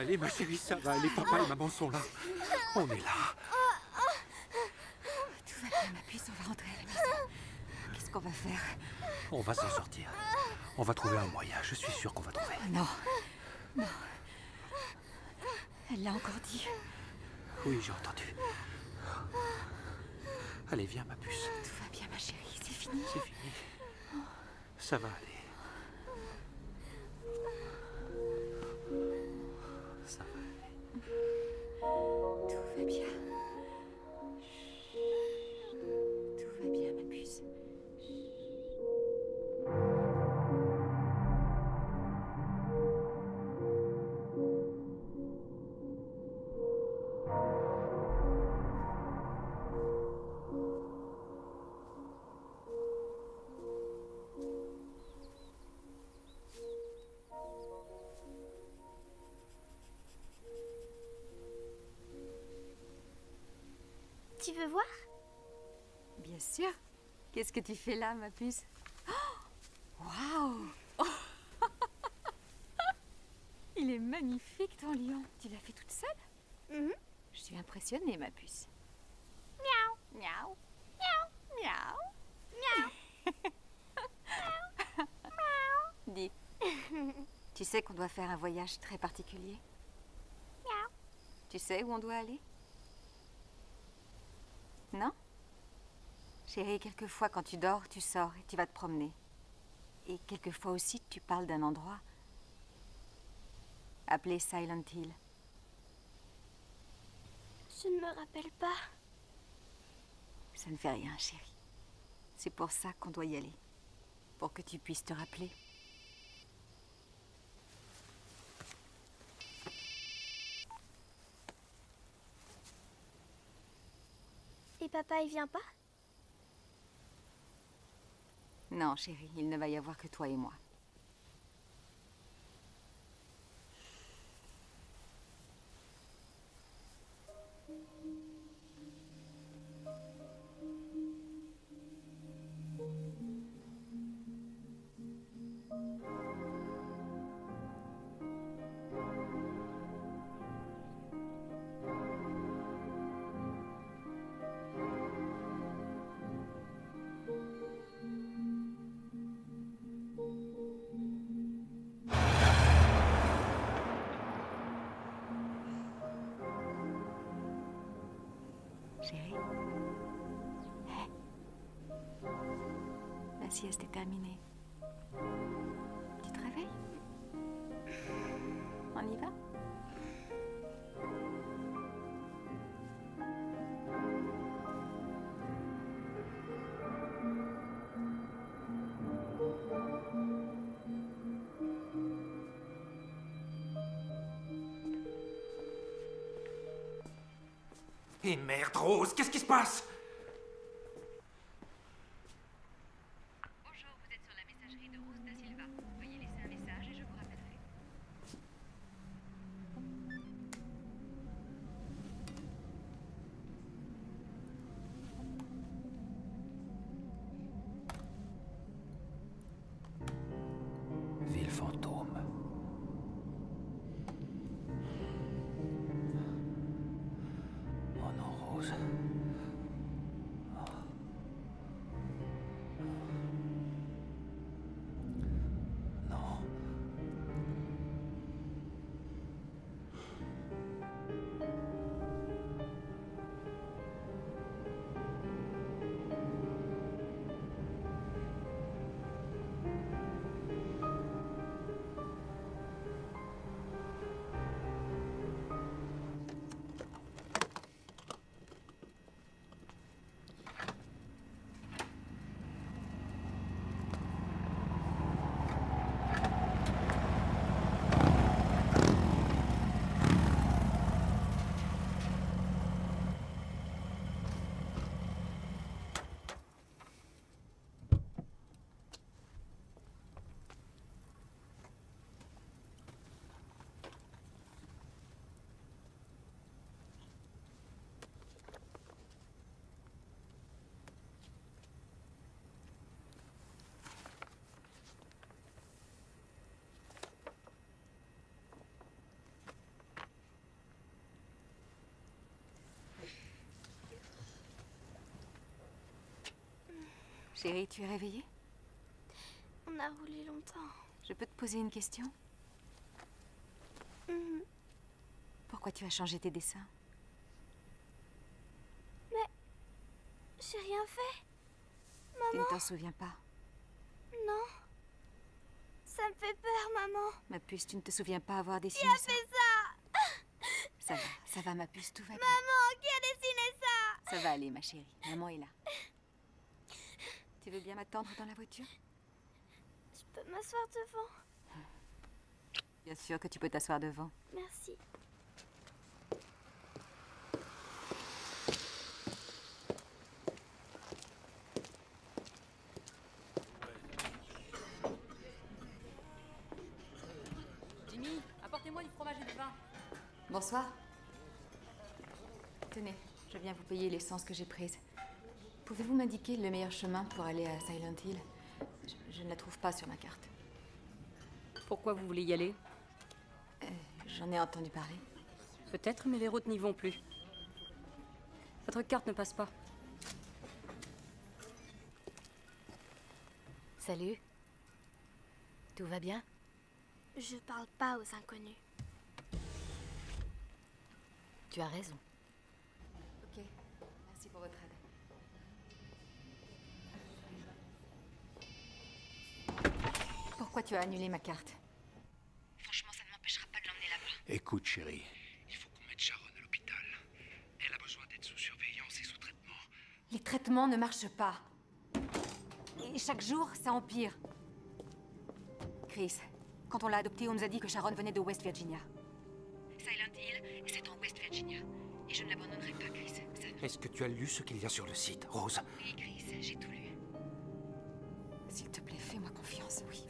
aller, ma chérie, ça va aller. Papa et maman sont là. On est là. Tout va bien, ma puce, on va rentrer à la maison. Qu'est-ce qu'on va faire? On va s'en sortir. On va trouver un moyen. Je suis sûr qu'on va trouver. Non. Non. Elle l'a encore dit. Oui, j'ai entendu. Allez, viens, ma puce. Tout va bien, ma chérie, c'est fini. C'est fini. Ça va aller. Voir Bien sûr. Qu'est-ce que tu fais là, ma puce? Oh Waouh Il est magnifique, ton lion. Tu l'as fait toute seule? Mhm. Je suis impressionnée, ma puce. Miaou. Miaou. Miaou. Miaou. Dis, tu sais qu'on doit faire un voyage très particulier? Miaou. Tu sais où on doit aller? Non? Chérie, quelquefois quand tu dors, tu sors et tu vas te promener. Et quelquefois aussi, tu parles d'un endroit appelé Silent Hill. Je ne me rappelle pas. Ça ne fait rien, chérie. C'est pour ça qu'on doit y aller. Pour que tu puisses te rappeler. Papa, il vient pas? Non, chérie, il ne va y avoir que toi et moi. Et merde, Rose, qu'est-ce qui se passe? Chérie, tu es réveillée? On a roulé longtemps. Je peux te poser une question? Mhm. Pourquoi tu as changé tes dessins? J'ai rien fait. Tu ne t'en souviens pas? Non. Ça me fait peur, maman. Ma puce, tu ne te souviens pas avoir dessiné Qui a ça? fait ça? Ça va, ça va ma puce, tout va bien. Maman, qui a dessiné ça? Ça va aller ma chérie, maman est là. Tu veux bien m'attendre dans la voiture Je peux m'asseoir devant Bien sûr que tu peux t'asseoir devant. Merci. Jimmy, apportez-moi du fromage et du vin. Bonsoir. Tenez, je viens vous payer l'essence que j'ai prise. Pouvez-vous m'indiquer le meilleur chemin pour aller à Silent Hill? Je, je ne la trouve pas sur ma carte. Pourquoi vous voulez y aller? Euh, J'en ai entendu parler. Peut-être, mais les routes n'y vont plus. Votre carte ne passe pas. Salut. Tout va bien? Je parle pas aux inconnus. Tu as raison. Ok, merci pour votre aide. Pourquoi tu as annulé ma carte Franchement, ça ne m'empêchera pas de l'emmener là-bas. Écoute, chérie. Il faut qu'on mette Sharon à l'hôpital. Elle a besoin d'être sous surveillance et sous traitement. Les traitements ne marchent pas. Et chaque jour, ça empire. Chris, quand on l'a adoptée, on nous a dit que Sharon venait de West Virginia. Silent Hill, c'est en West Virginia. Et je ne l'abandonnerai pas, Chris. Est-ce que tu as lu ce qu'il y a sur le site, Rose? Oui, Chris, j'ai tout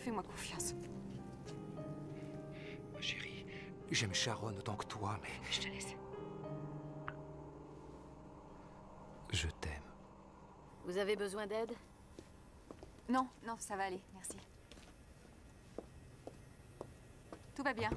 fais-moi confiance. Ma chérie, j'aime Sharon autant que toi, mais Je te laisse. je t'aime. Vous avez besoin d'aide? Non, non, ça va aller, merci. Tout va bien.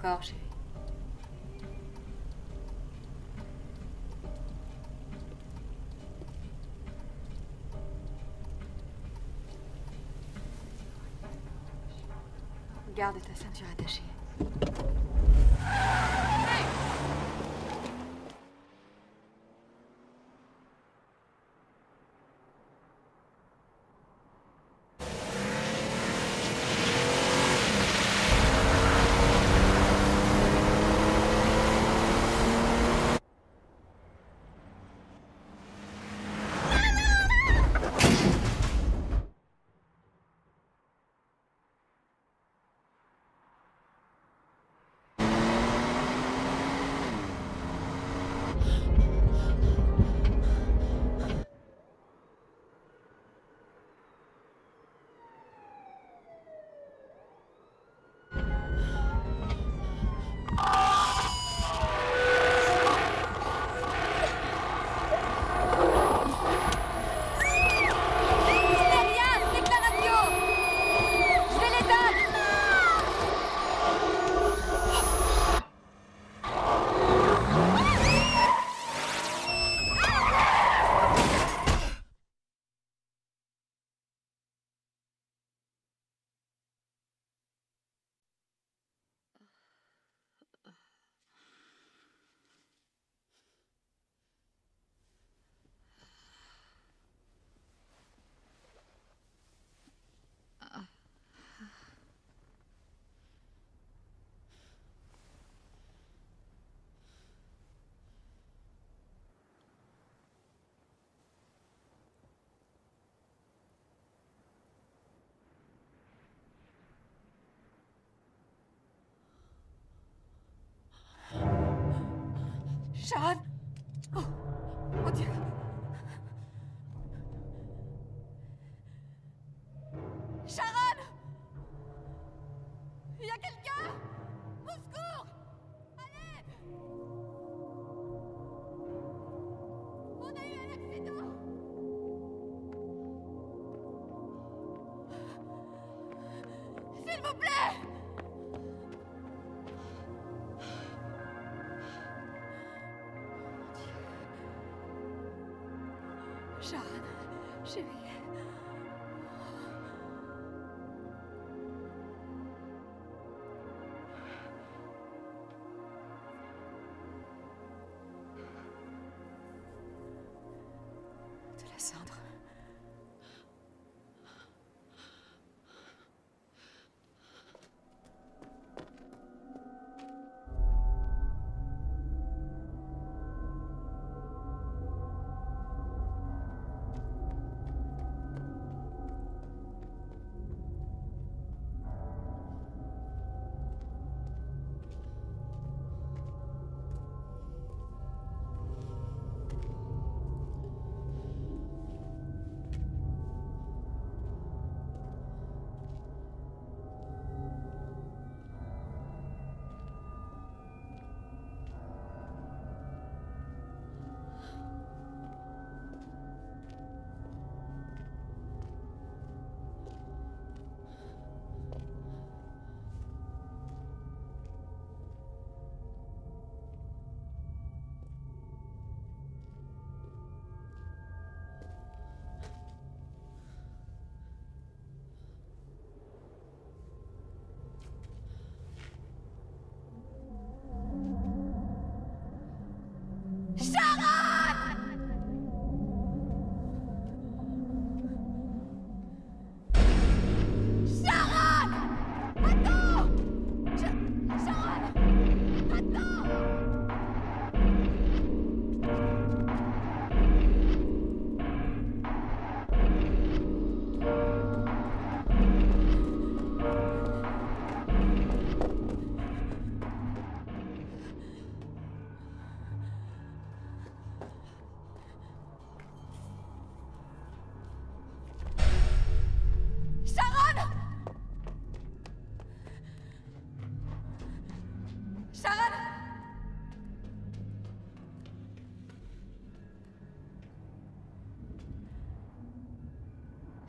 encore. Garde ta ceinture attachée. Sharon, chérie.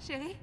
Chérie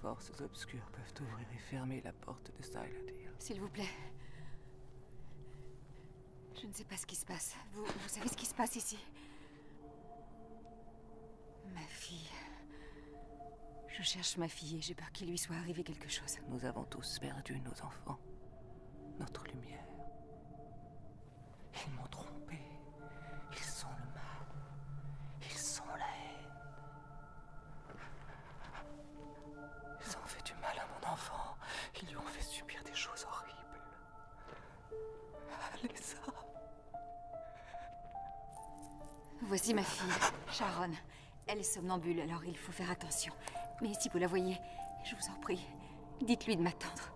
forces obscures peuvent ouvrir et fermer la porte de Silent Hill. S'il vous plaît. Je ne sais pas ce qui se passe. Vous, vous savez ce qui se passe ici? Ma fille. Je cherche ma fille et j'ai peur qu'il lui soit arrivé quelque chose. Nous avons tous perdu nos enfants, notre lumière. Sharon. Elle est somnambule, alors il faut faire attention. Mais si vous la voyez, je vous en prie, dites-lui de m'attendre.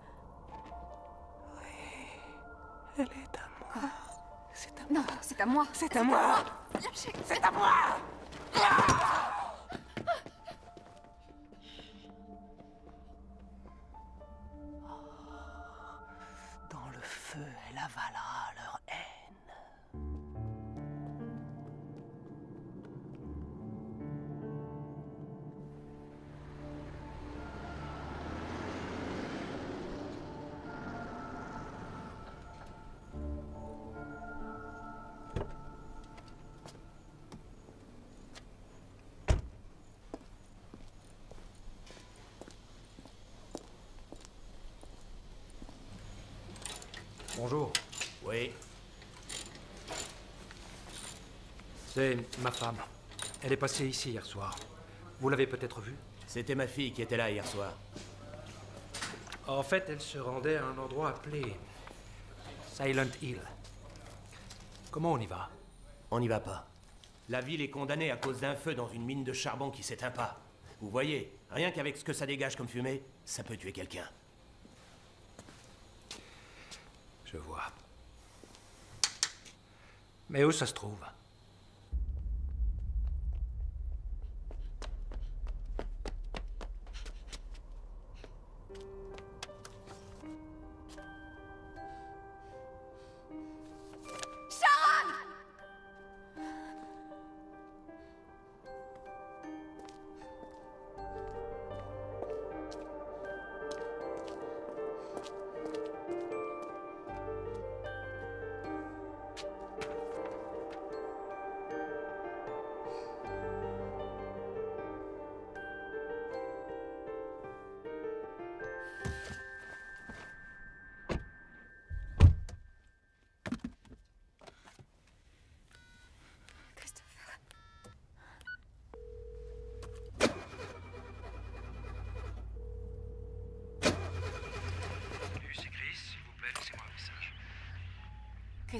Elle est à moi. C'est à Non, c'est à moi. C'est à moi. Lâchez. C'est à moi. C'est ma femme. Elle est passée ici hier soir. Vous l'avez peut-être vue C'était ma fille qui était là hier soir. En fait, elle se rendait à un endroit appelé Silent Hill. Comment on y va On n'y va pas. La ville est condamnée à cause d'un feu dans une mine de charbon qui s'éteint pas. Vous voyez, rien qu'avec ce que ça dégage comme fumée, ça peut tuer quelqu'un. Je vois. Mais où ça se trouve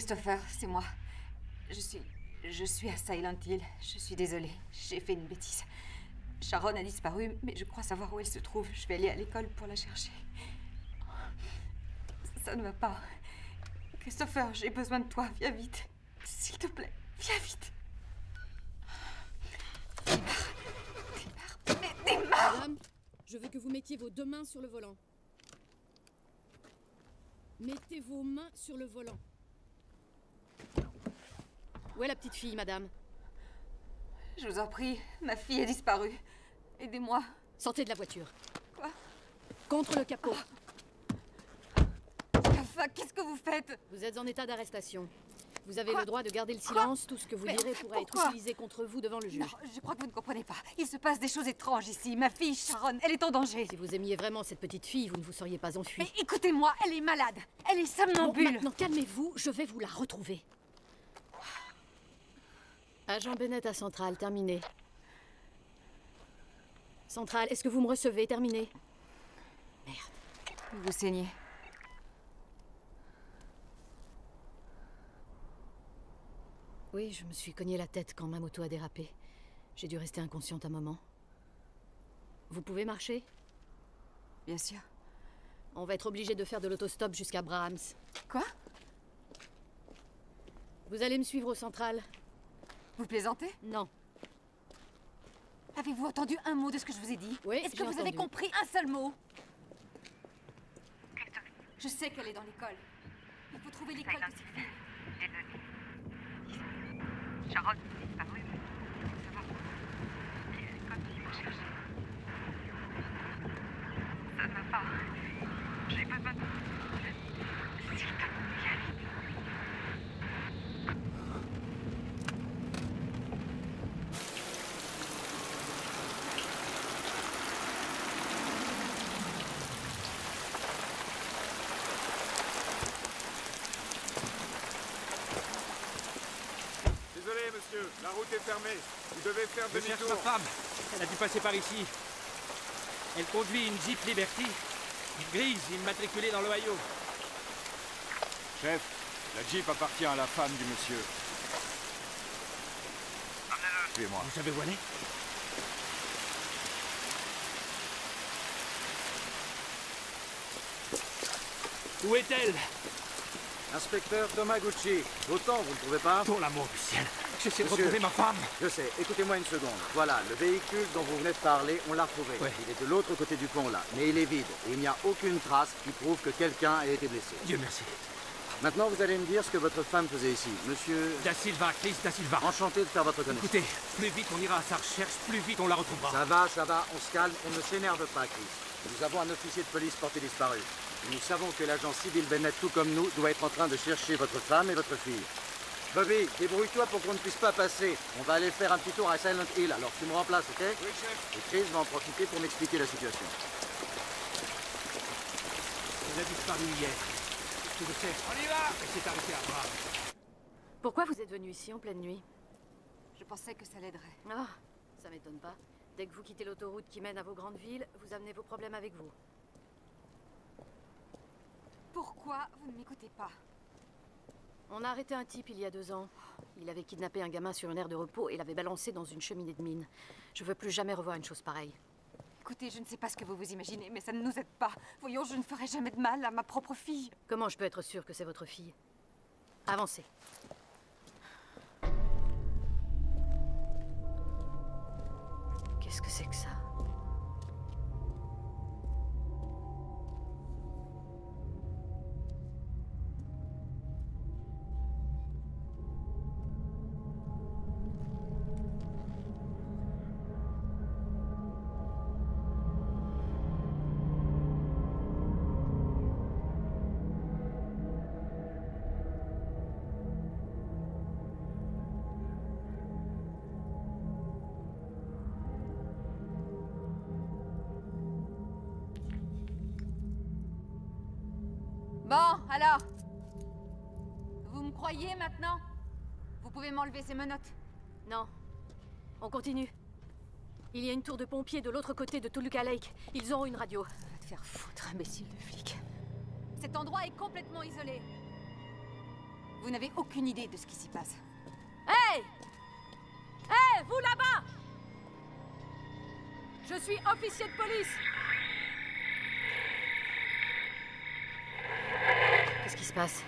Christopher, c'est moi. Je suis. Je suis à Silent Hill. Je suis désolée. J'ai fait une bêtise. Sharon a disparu, mais je crois savoir où elle se trouve. Je vais aller à l'école pour la chercher. Ça ne va pas. Christopher, j'ai besoin de toi. Viens vite. S'il te plaît, viens vite. Démarre. Démarre. Démarre Madame, je veux que vous mettiez vos deux mains sur le volant. Mettez vos mains sur le volant. Où est la petite fille, madame? Je vous en prie, ma fille a disparu. Aidez-moi. Sortez de la voiture. Quoi? Contre le capot. Enfin, qu'est-ce que vous faites? Vous êtes en état d'arrestation. Vous avez Quoi le droit de garder le silence. Tout ce que vous Mais direz pourra être utilisé contre vous devant le juge. Non, je crois que vous ne comprenez pas. Il se passe des choses étranges ici. Ma fille, Sharon, elle est en danger. Si vous aimiez vraiment cette petite fille, vous ne vous seriez pas enfui. Mais écoutez-moi, elle est malade. Elle est Bon, somnambule. maintenant, calmez-vous, je vais vous la retrouver. Agent Bennett à Centrale, terminé. Centrale, est-ce que vous me recevez? Terminé. Merde. Vous saignez? Oui, je me suis cogné la tête quand ma moto a dérapé. J'ai dû rester inconsciente un moment. Vous pouvez marcher? Bien sûr. On va être obligé de faire de l'autostop jusqu'à Brahms. Quoi? Vous allez me suivre au central Vous plaisantez Non. Avez-vous entendu un mot de ce que je vous ai dit Oui, Est-ce que vous avez compris un seul mot Je sais qu'elle est dans l'école. Il faut trouver l'école de cette fille. Qui va. est fermée. Vous devez faire Je cherche demi-tour. ma femme. Elle a dû passer par ici. Elle conduit une Jeep Liberty. Grise, immatriculée dans l'Ohio. Chef, la Jeep appartient à la femme du monsieur. Suivez-moi. Vous savez où elle est? Où est-elle? Inspecteur Tomaguchi, autant vous ne trouvez pas Pour l'amour du ciel, j'essaie de retrouver ma femme. Je sais, écoutez-moi une seconde. Voilà, le véhicule dont vous venez de parler, on l'a retrouvé. Ouais. Il est de l'autre côté du pont là, mais il est vide et il n'y a aucune trace qui prouve que quelqu'un a été blessé. Dieu merci. Maintenant, vous allez me dire ce que votre femme faisait ici. Monsieur... Da Silva, Chris Da Silva. Enchanté de faire votre connaissance. Écoutez, plus vite on ira à sa recherche, plus vite on la retrouvera. Ça va, ça va, on se calme, on ne s'énerve pas, Chris. Nous avons un officier de police porté disparu. Nous savons que l'agent civil Bennett, tout comme nous, doit être en train de chercher votre femme et votre fille. Bobby, débrouille-toi pour qu'on ne puisse pas passer. On va aller faire un petit tour à Silent Hill, alors tu me remplaces, ok? Oui, chef. Et Chris va en profiter pour m'expliquer la situation. Elle a disparu hier. Je le sais. On y va Elle s'est arrêtée à bras. Pourquoi vous êtes venu ici en pleine nuit? Je pensais que ça l'aiderait. Ah, ça m'étonne pas. Dès que vous quittez l'autoroute qui mène à vos grandes villes, vous amenez vos problèmes avec vous. Pourquoi vous ne m'écoutez pas? On a arrêté un type il y a deux ans. Il avait kidnappé un gamin sur une aire de repos et l'avait balancé dans une cheminée de mine. Je veux plus jamais revoir une chose pareille. Écoutez, je ne sais pas ce que vous vous imaginez, mais ça ne nous aide pas. Voyons, je ne ferai jamais de mal à ma propre fille. Comment je peux être sûre que c'est votre fille? Avancez. Qu'est-ce que c'est que ça? M'enlever ces menottes Non. On continue. Il y a une tour de pompiers de l'autre côté de Toluca Lake. Ils auront une radio. Va te faire foutre, imbécile de flic. Cet endroit est complètement isolé. Vous n'avez aucune idée de ce qui s'y passe. Hey Hey, vous là-bas Je suis officier de police Qu'est-ce qui se passe?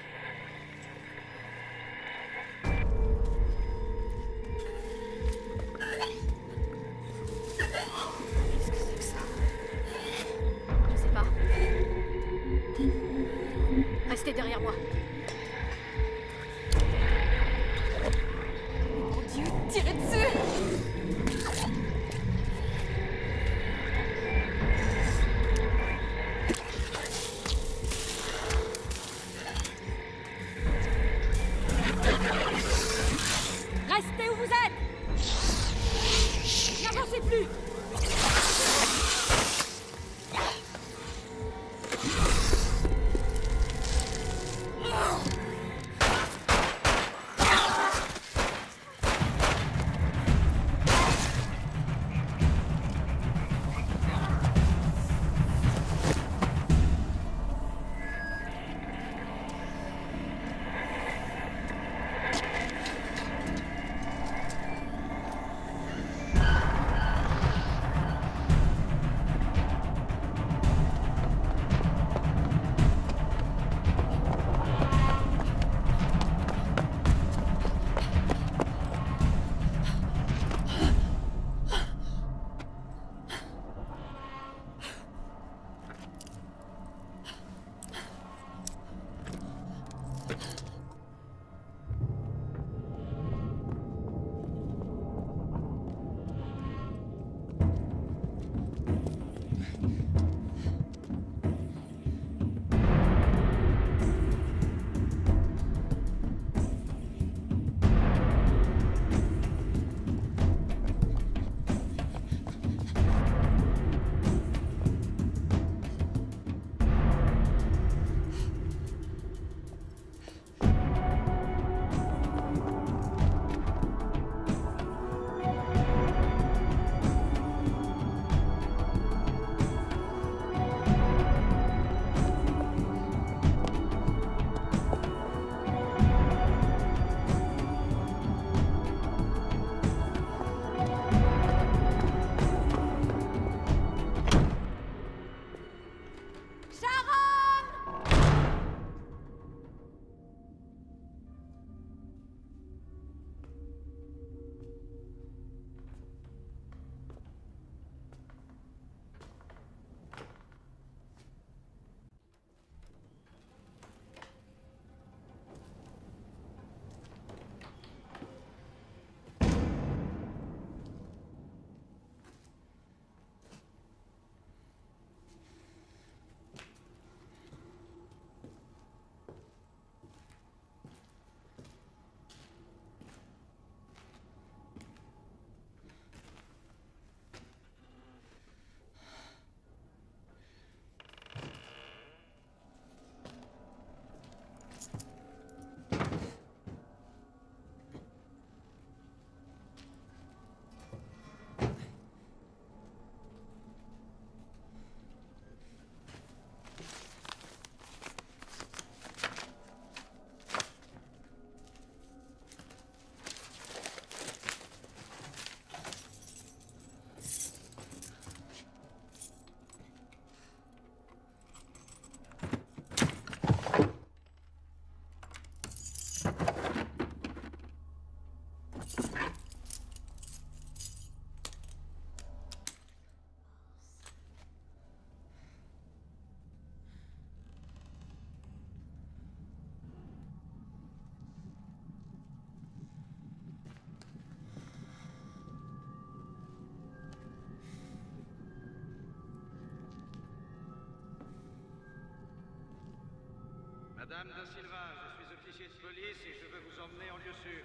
Madame Da Silva, je suis officier de police et je veux vous emmener en lieu sûr.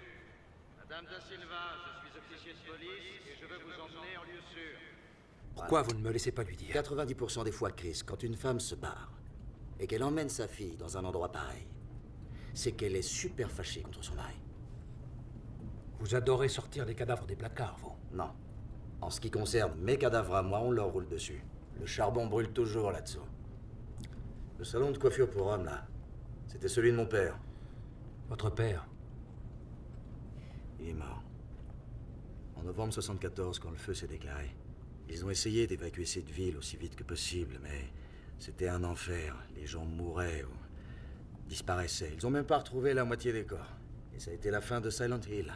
Madame Da Silva, je suis officier de police et je veux vous emmener en lieu sûr. Pourquoi vous ne me laissez pas lui dire? 90% des fois, Chris, quand une femme se barre et qu'elle emmène sa fille dans un endroit pareil, c'est qu'elle est super fâchée contre son mari. Vous adorez sortir des cadavres des placards, vous? Non. En ce qui concerne mes cadavres à moi, on leur roule dessus. Le charbon brûle toujours là-dessous. Le salon de coiffure pour hommes, là, c'était celui de mon père. Votre père Il est mort. En novembre 74, quand le feu s'est déclaré. Ils ont essayé d'évacuer cette ville aussi vite que possible, mais c'était un enfer. Les gens mouraient ou disparaissaient. Ils ont même pas retrouvé la moitié des corps. Et ça a été la fin de Silent Hill.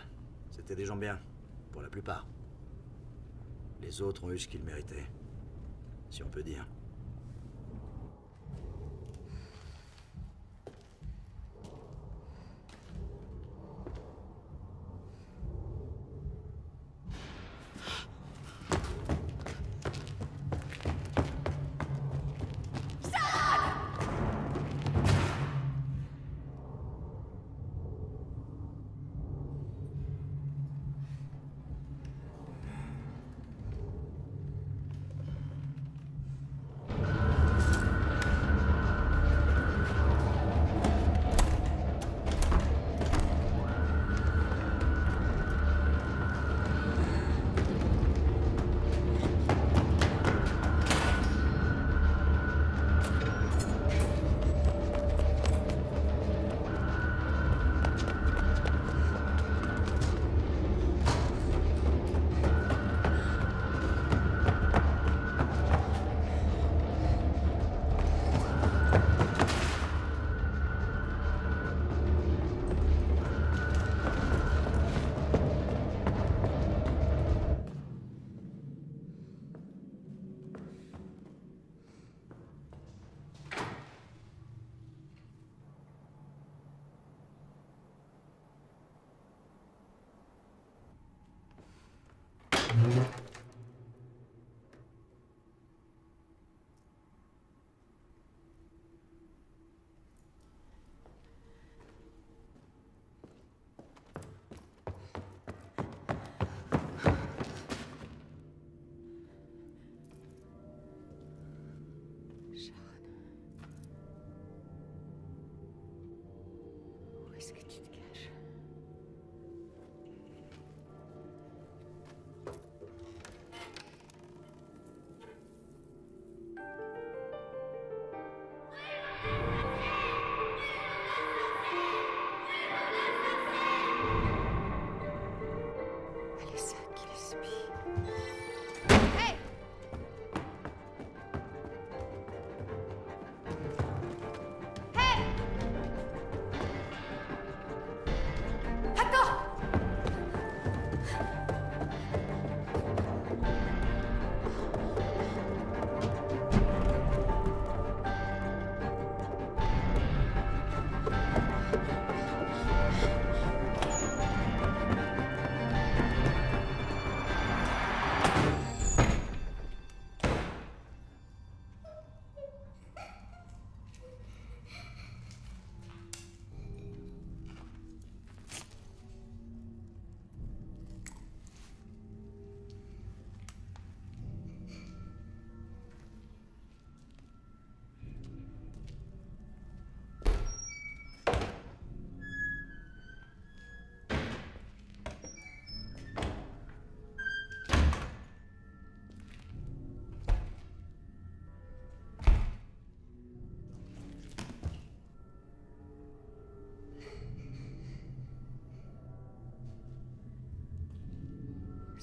C'était des gens bien, pour la plupart. Les autres ont eu ce qu'ils méritaient, si on peut dire. Où est-ce que tu te caches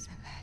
Elizabeth.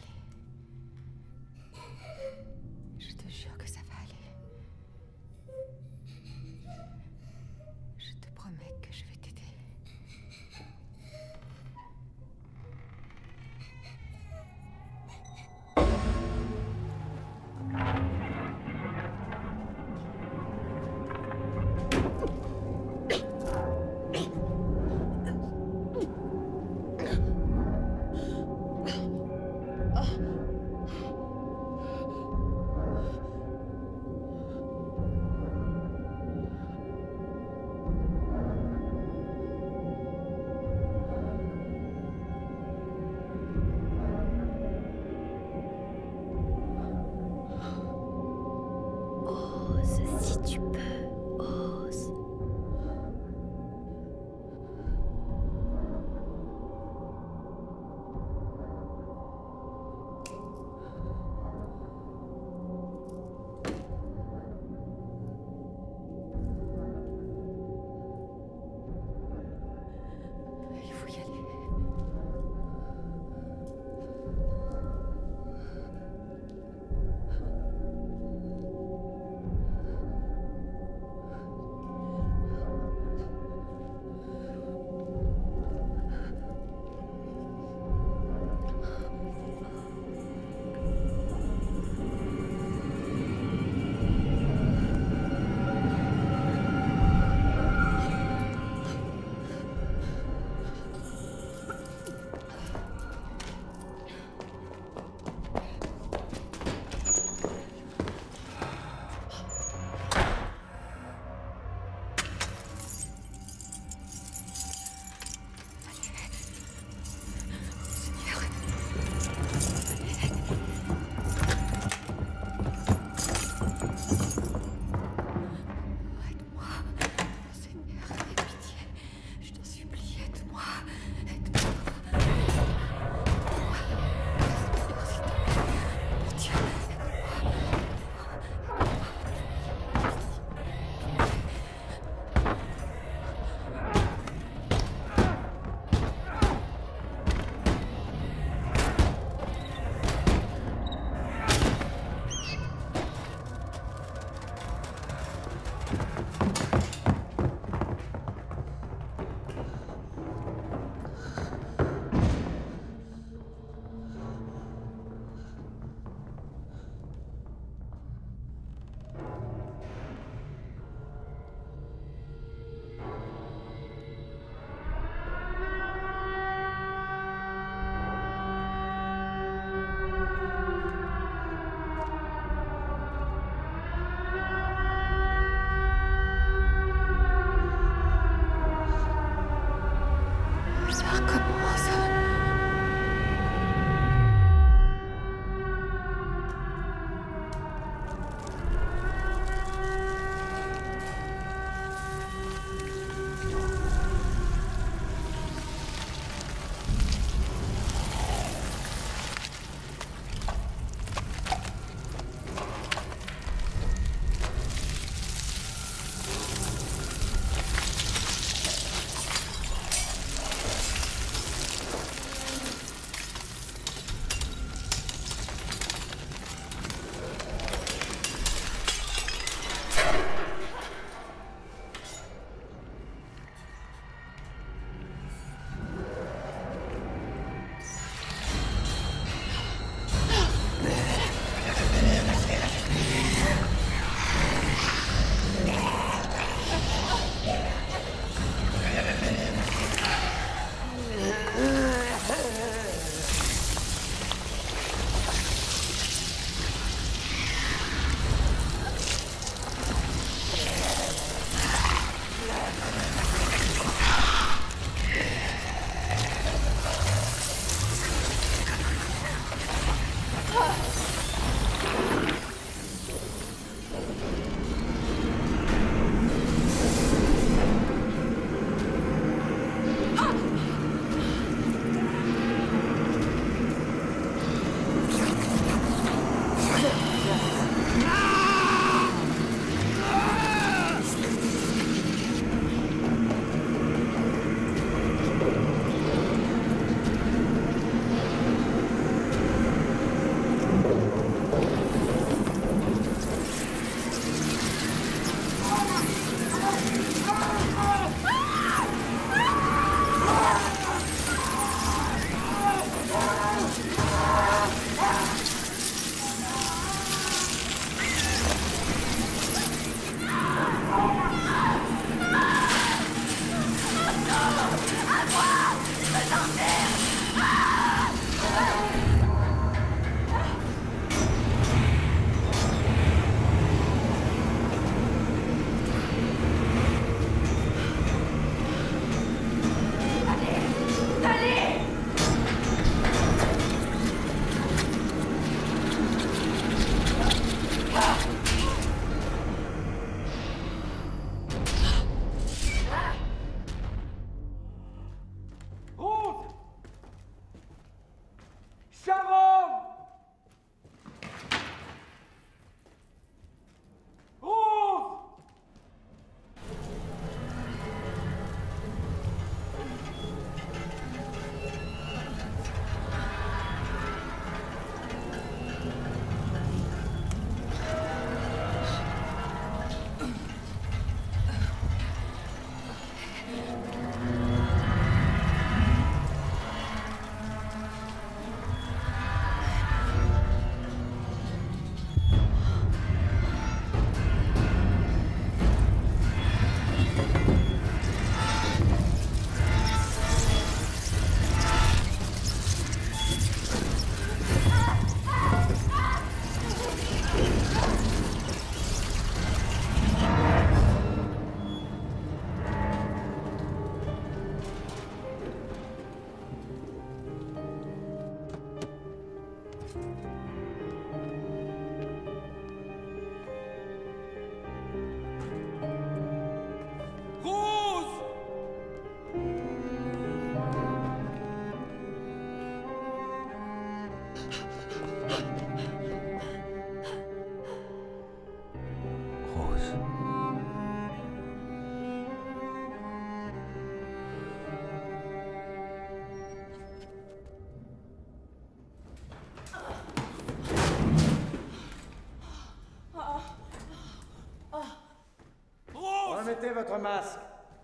Votre masque.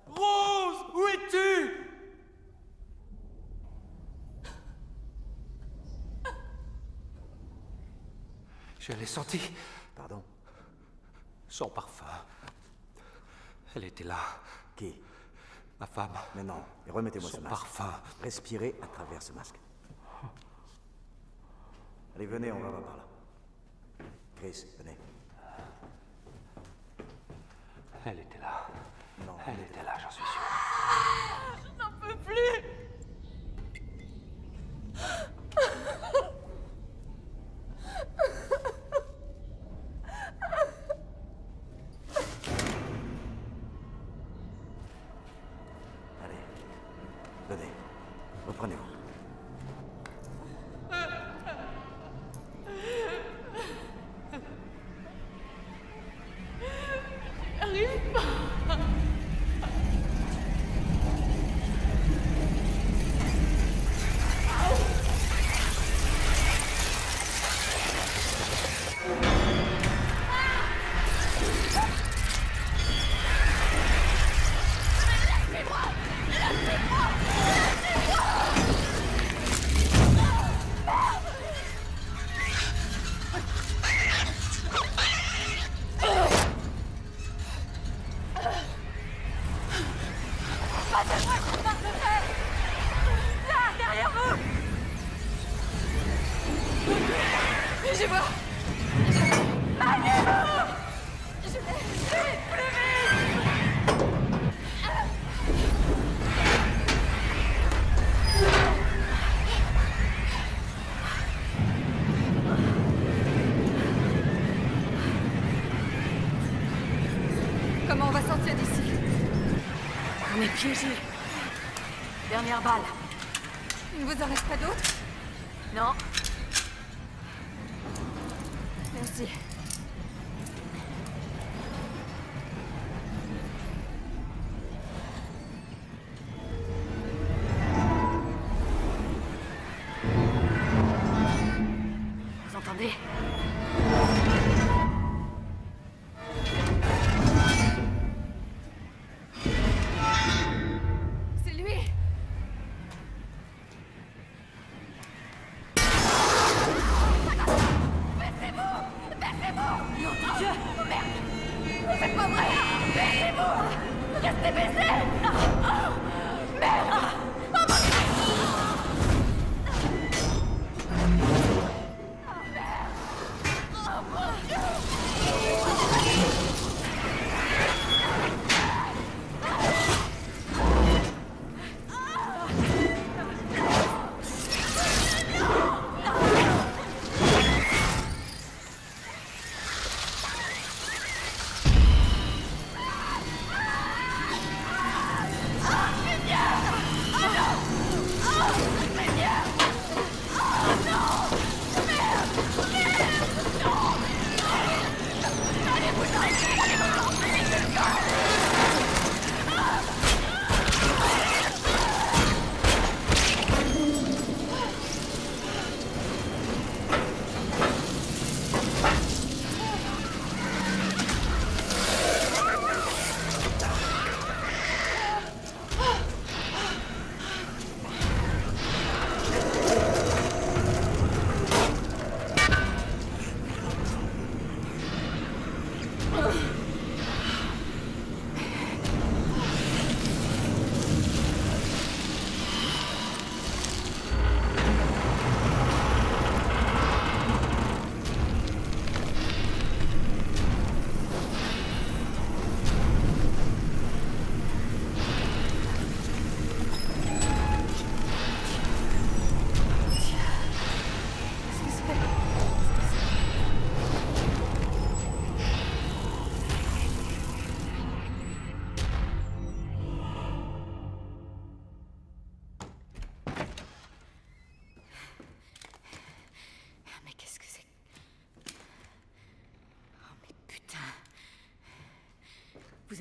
Rose, où es-tu? Je l'ai sentie. Pardon Son parfum. Elle était là. Qui? Ma femme. Mais non, et remettez-moi ce masque. parfum. Respirez à travers ce masque. Allez, venez, on va voir par là. Chris, venez. Elle était là. Elle était là,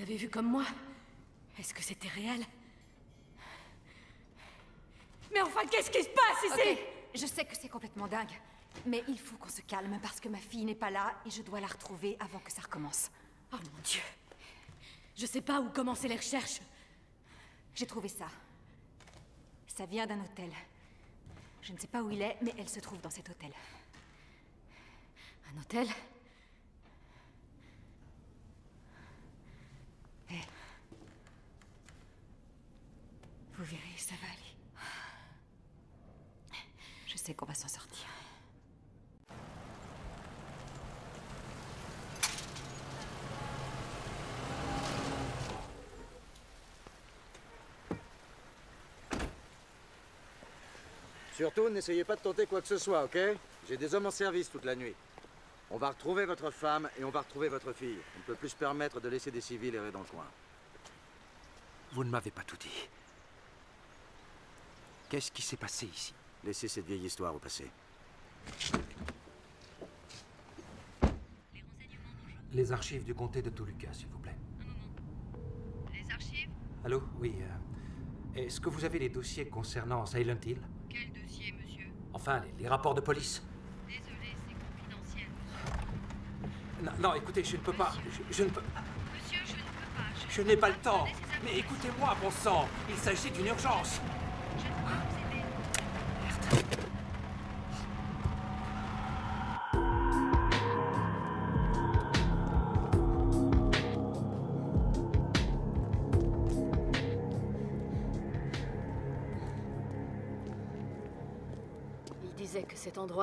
avez vu comme moi Est-ce que c'était réel? Mais enfin, qu'est-ce qui se passe ici? Je sais que c'est complètement dingue. Mais il faut qu'on se calme parce que ma fille n'est pas là et je dois la retrouver avant que ça recommence. Oh mon Dieu Je sais pas où commencer les recherches. J'ai trouvé ça. Ça vient d'un hôtel. Je ne sais pas où il est, mais elle se trouve dans cet hôtel. Un hôtel? Vous verrez, ça va aller. Je sais qu'on va s'en sortir. Surtout, n'essayez pas de tenter quoi que ce soit, ok? J'ai des hommes en service toute la nuit. On va retrouver votre femme et on va retrouver votre fille. On ne peut plus se permettre de laisser des civils errer dans le coin. Vous ne m'avez pas tout dit. Qu'est-ce qui s'est passé ici? Laissez cette vieille histoire au passé. Les archives du comté de Toluca, s'il vous plaît. Les archives? Allô? Oui. euh, Est-ce que vous avez les dossiers concernant Silent Hill? Quel dossier, monsieur? Enfin, les, les rapports de police Désolé, c'est confidentiel, non, non, écoutez, je ne peux pas. Je, je ne peux. monsieur. Monsieur, je ne peux pas. Je, Je n'ai pas le temps. Mais écoutez-moi, bon sang. Il s'agit d'une urgence.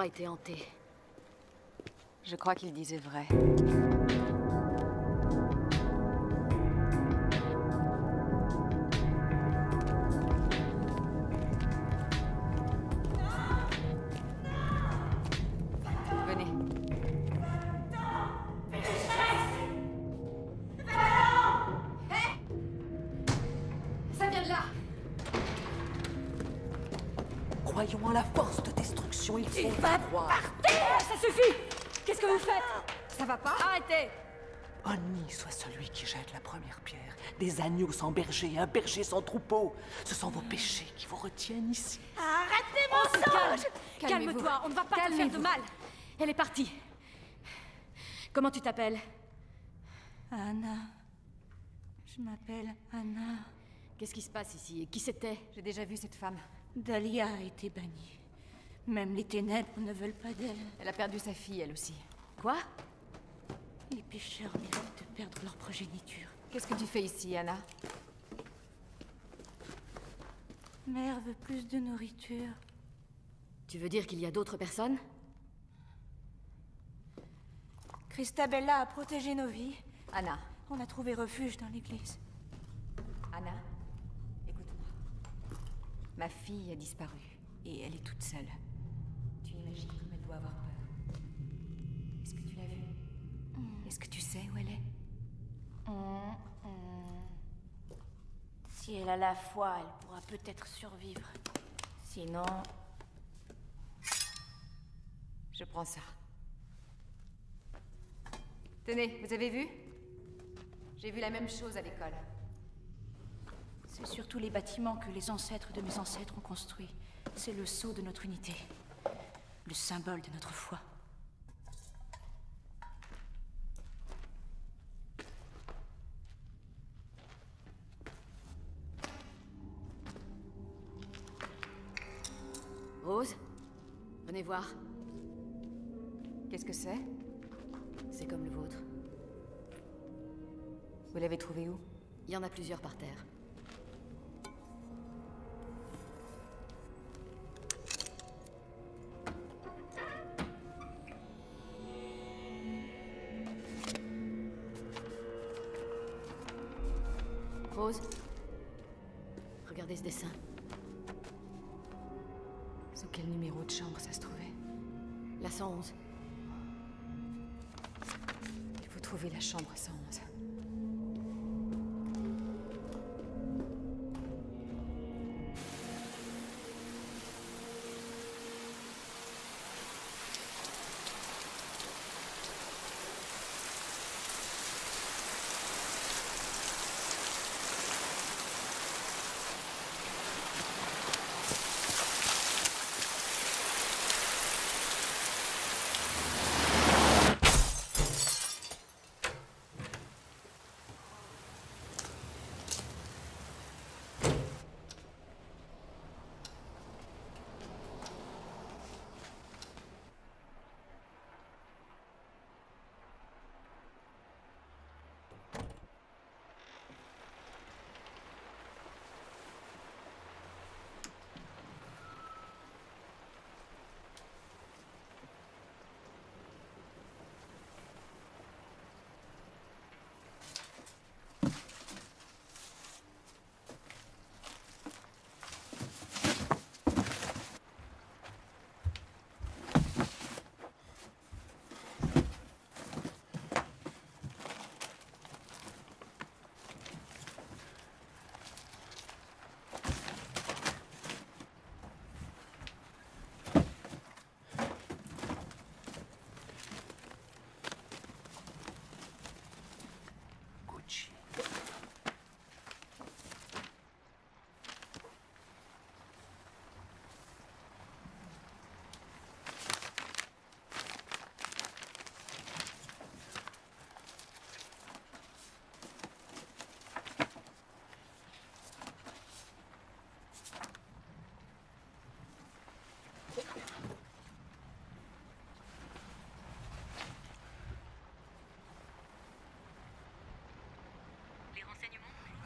Était hanté. Je crois qu'il disait vrai. Celui qui jette la première pierre. Des agneaux sans berger, un berger sans troupeau. Ce sont vos péchés qui vous retiennent ici. Arrêtez mon calme. Calme-toi, on ne va pas te faire de mal Elle est partie. Comment tu t'appelles Anna. Je m'appelle Anna. Qu'est-ce qui se passe ici Et qui c'était J'ai déjà vu cette femme. Dahlia a été bannie. Même les ténèbres ne veulent pas d'elle. Elle a perdu sa fille, elle aussi. Quoi? Les pécheurs méritent de perdre leur progéniture. Qu'est-ce que tu fais ici, Anna? Mère veut plus de nourriture. Tu veux dire qu'il y a d'autres personnes? Christabella a protégé nos vies. Anna. On a trouvé refuge dans l'église. Anna, écoute-moi. Ma fille a disparu et elle est toute seule. Tu imagines comme elle doit avoir peur? Est-ce que tu sais où elle est? Si elle a la foi, elle pourra peut-être survivre. Sinon, Je prends ça. Tenez, vous avez vu? J'ai vu la même chose à l'école. c'est surtout les bâtiments que les ancêtres de mes ancêtres ont construits. C'est le sceau de notre unité. Le symbole de notre foi. Voir. Qu'est-ce que c'est? C'est comme le vôtre. Vous l'avez trouvé où? Il y en a plusieurs par terre. Rose? Trouver la chambre 111.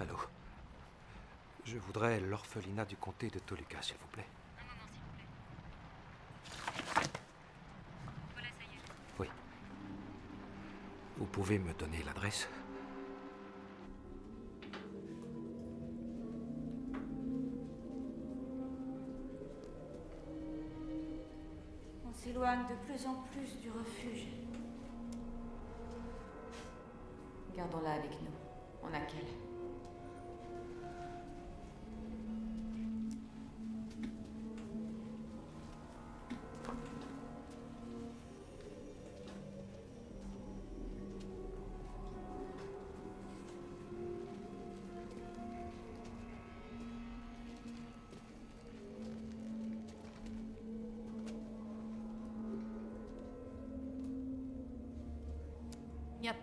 Allô Je voudrais l'orphelinat du comté de Toluca, s'il vous plaît. Oui. Vous pouvez me donner l'adresse? On s'éloigne de plus en plus du refuge. Gardons-la avec nous. On a qu'elle.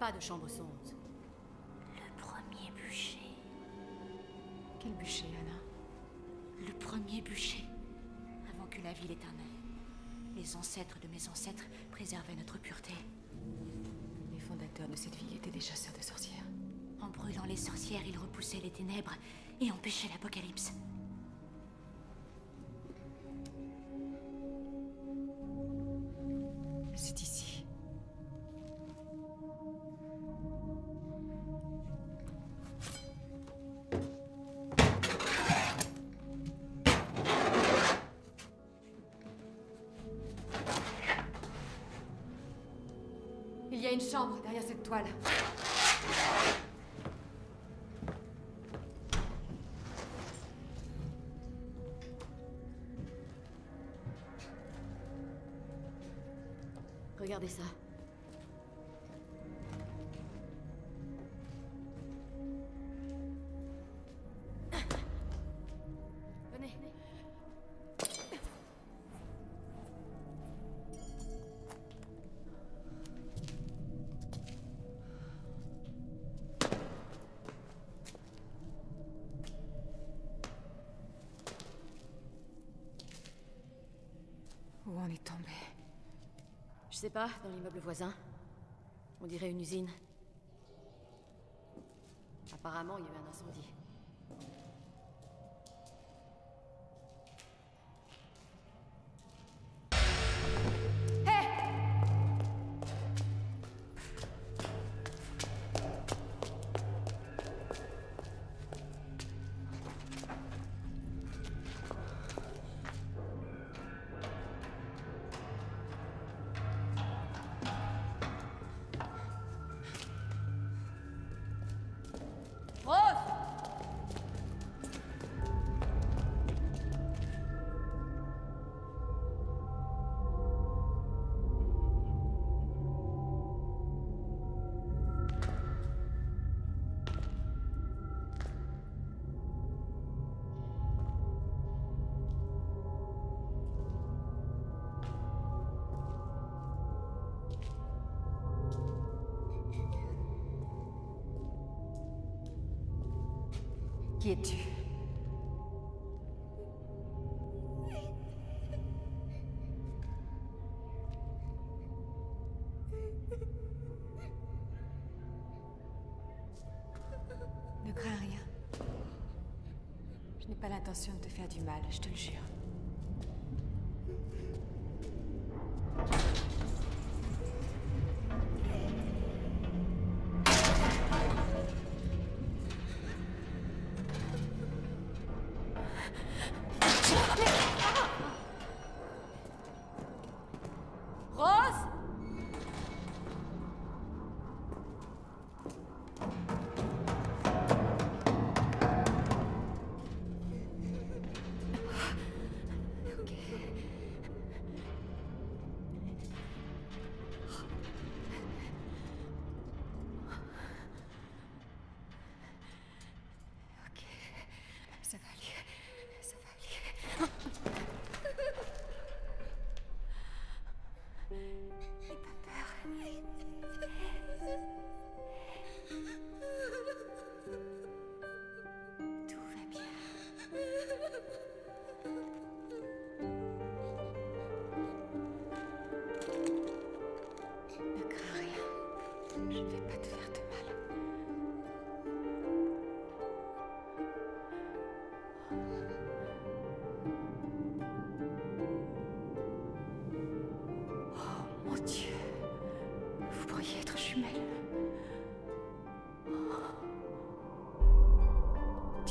Pas de chambre sonde. Le premier bûcher. Quel bûcher, Anna? Le premier bûcher. Avant que la ville éternelle. Les ancêtres de mes ancêtres préservaient notre pureté. Les fondateurs de cette ville étaient des chasseurs de sorcières. En brûlant les sorcières, ils repoussaient les ténèbres et empêchaient l'apocalypse. Sais pas, dans l'immeuble voisin. On dirait une usine. Apparemment, il y a eu un incendie. Ne crains rien. Je n'ai pas l'intention de te faire du mal, je te le jure.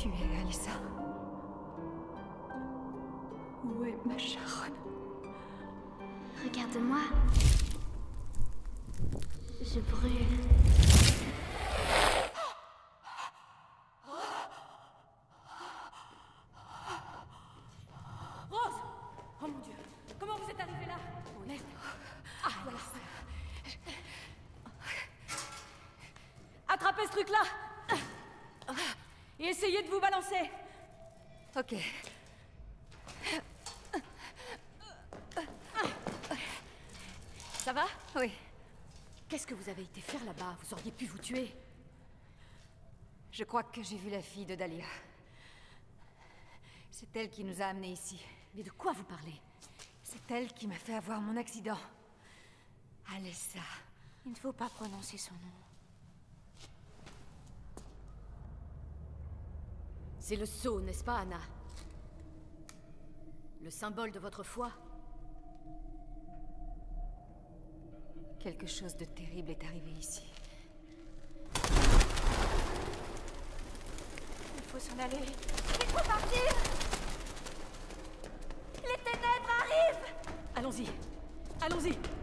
Tu es Alissa? Où est ma Sharon Regarde-moi. Je brûle. Rose! Oh mon dieu Comment vous êtes arrivée là Oh merde Ah, voilà. Attrapez ce truc-là Et essayez de vous balancer Ok. Ça va? Oui. Qu'est-ce que vous avez été faire là-bas? Vous auriez pu vous tuer. Je crois que j'ai vu la fille de Dahlia. C'est elle qui nous a amenés ici. Mais de quoi vous parlez? C'est elle qui m'a fait avoir mon accident. Alessa. Il ne faut pas prononcer son nom. C'est le sceau, n'est-ce pas, Anna Le symbole de votre foi Quelque chose de terrible est arrivé ici. Il faut s'en aller. Il faut partir Les ténèbres arrivent Allons-y Allons-y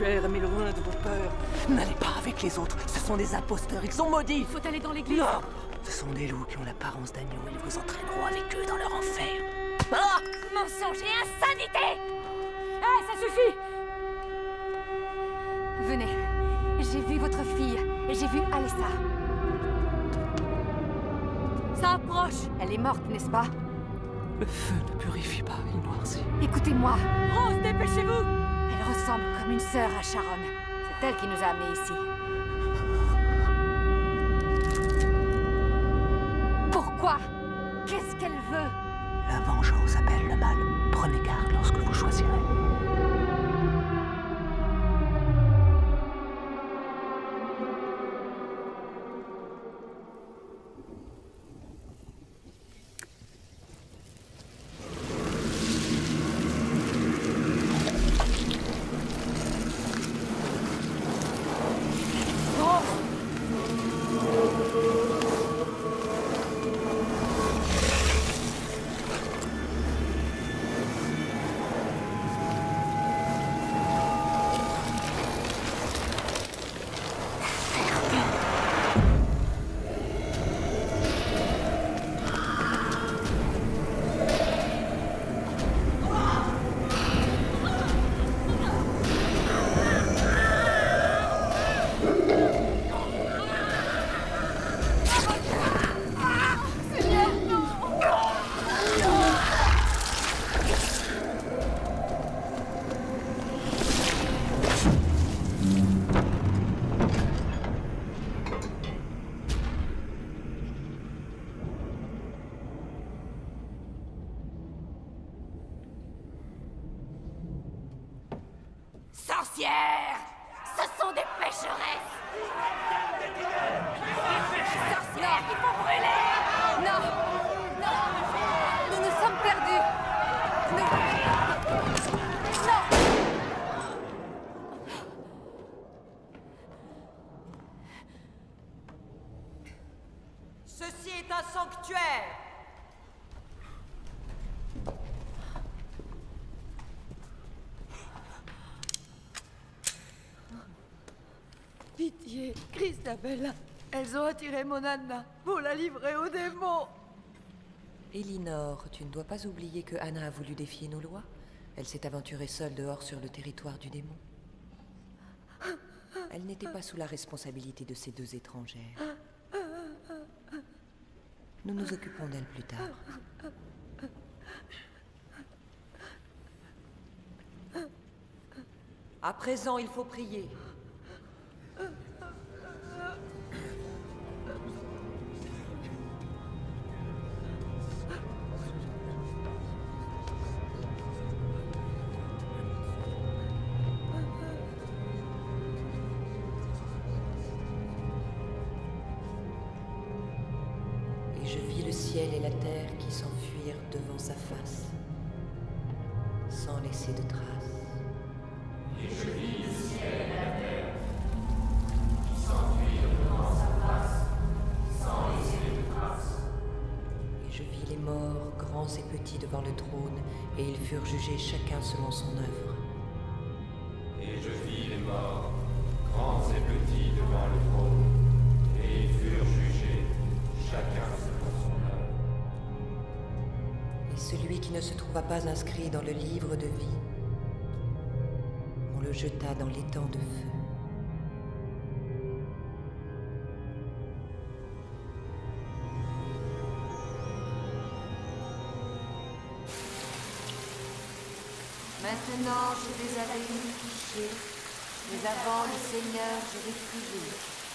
sanctuaire, mais loin de vos peurs. N'allez pas avec les autres, ce sont des imposteurs, ils sont maudits. Il faut aller dans l'église Non Ce sont des loups qui ont l'apparence d'agneaux, ils vous entraîneront avec eux dans leur enfer. Ah Mensonge et insanité Eh, ça suffit Venez. J'ai vu votre fille et j'ai vu Alessa. Ça approche Elle est morte, n'est-ce pas? Le feu ne purifie pas, il noircit. Écoutez-moi. Rose, dépêchez-vous ressemble comme une sœur à Sharon. C'est elle qui nous a amenés ici. Elles ont attiré mon Anna pour la livrer aux démons. Elinor, tu ne dois pas oublier que Anna a voulu défier nos lois. Elle s'est aventurée seule dehors sur le territoire du démon. Elle n'était pas sous la responsabilité de ces deux étrangères. Nous nous occupons d'elle plus tard. À présent, il faut prier. Inscrit dans le livre de vie, on le jeta dans l'étang de feu. Maintenant, je vais avec mes péchés, mais avant le Seigneur, je vais prier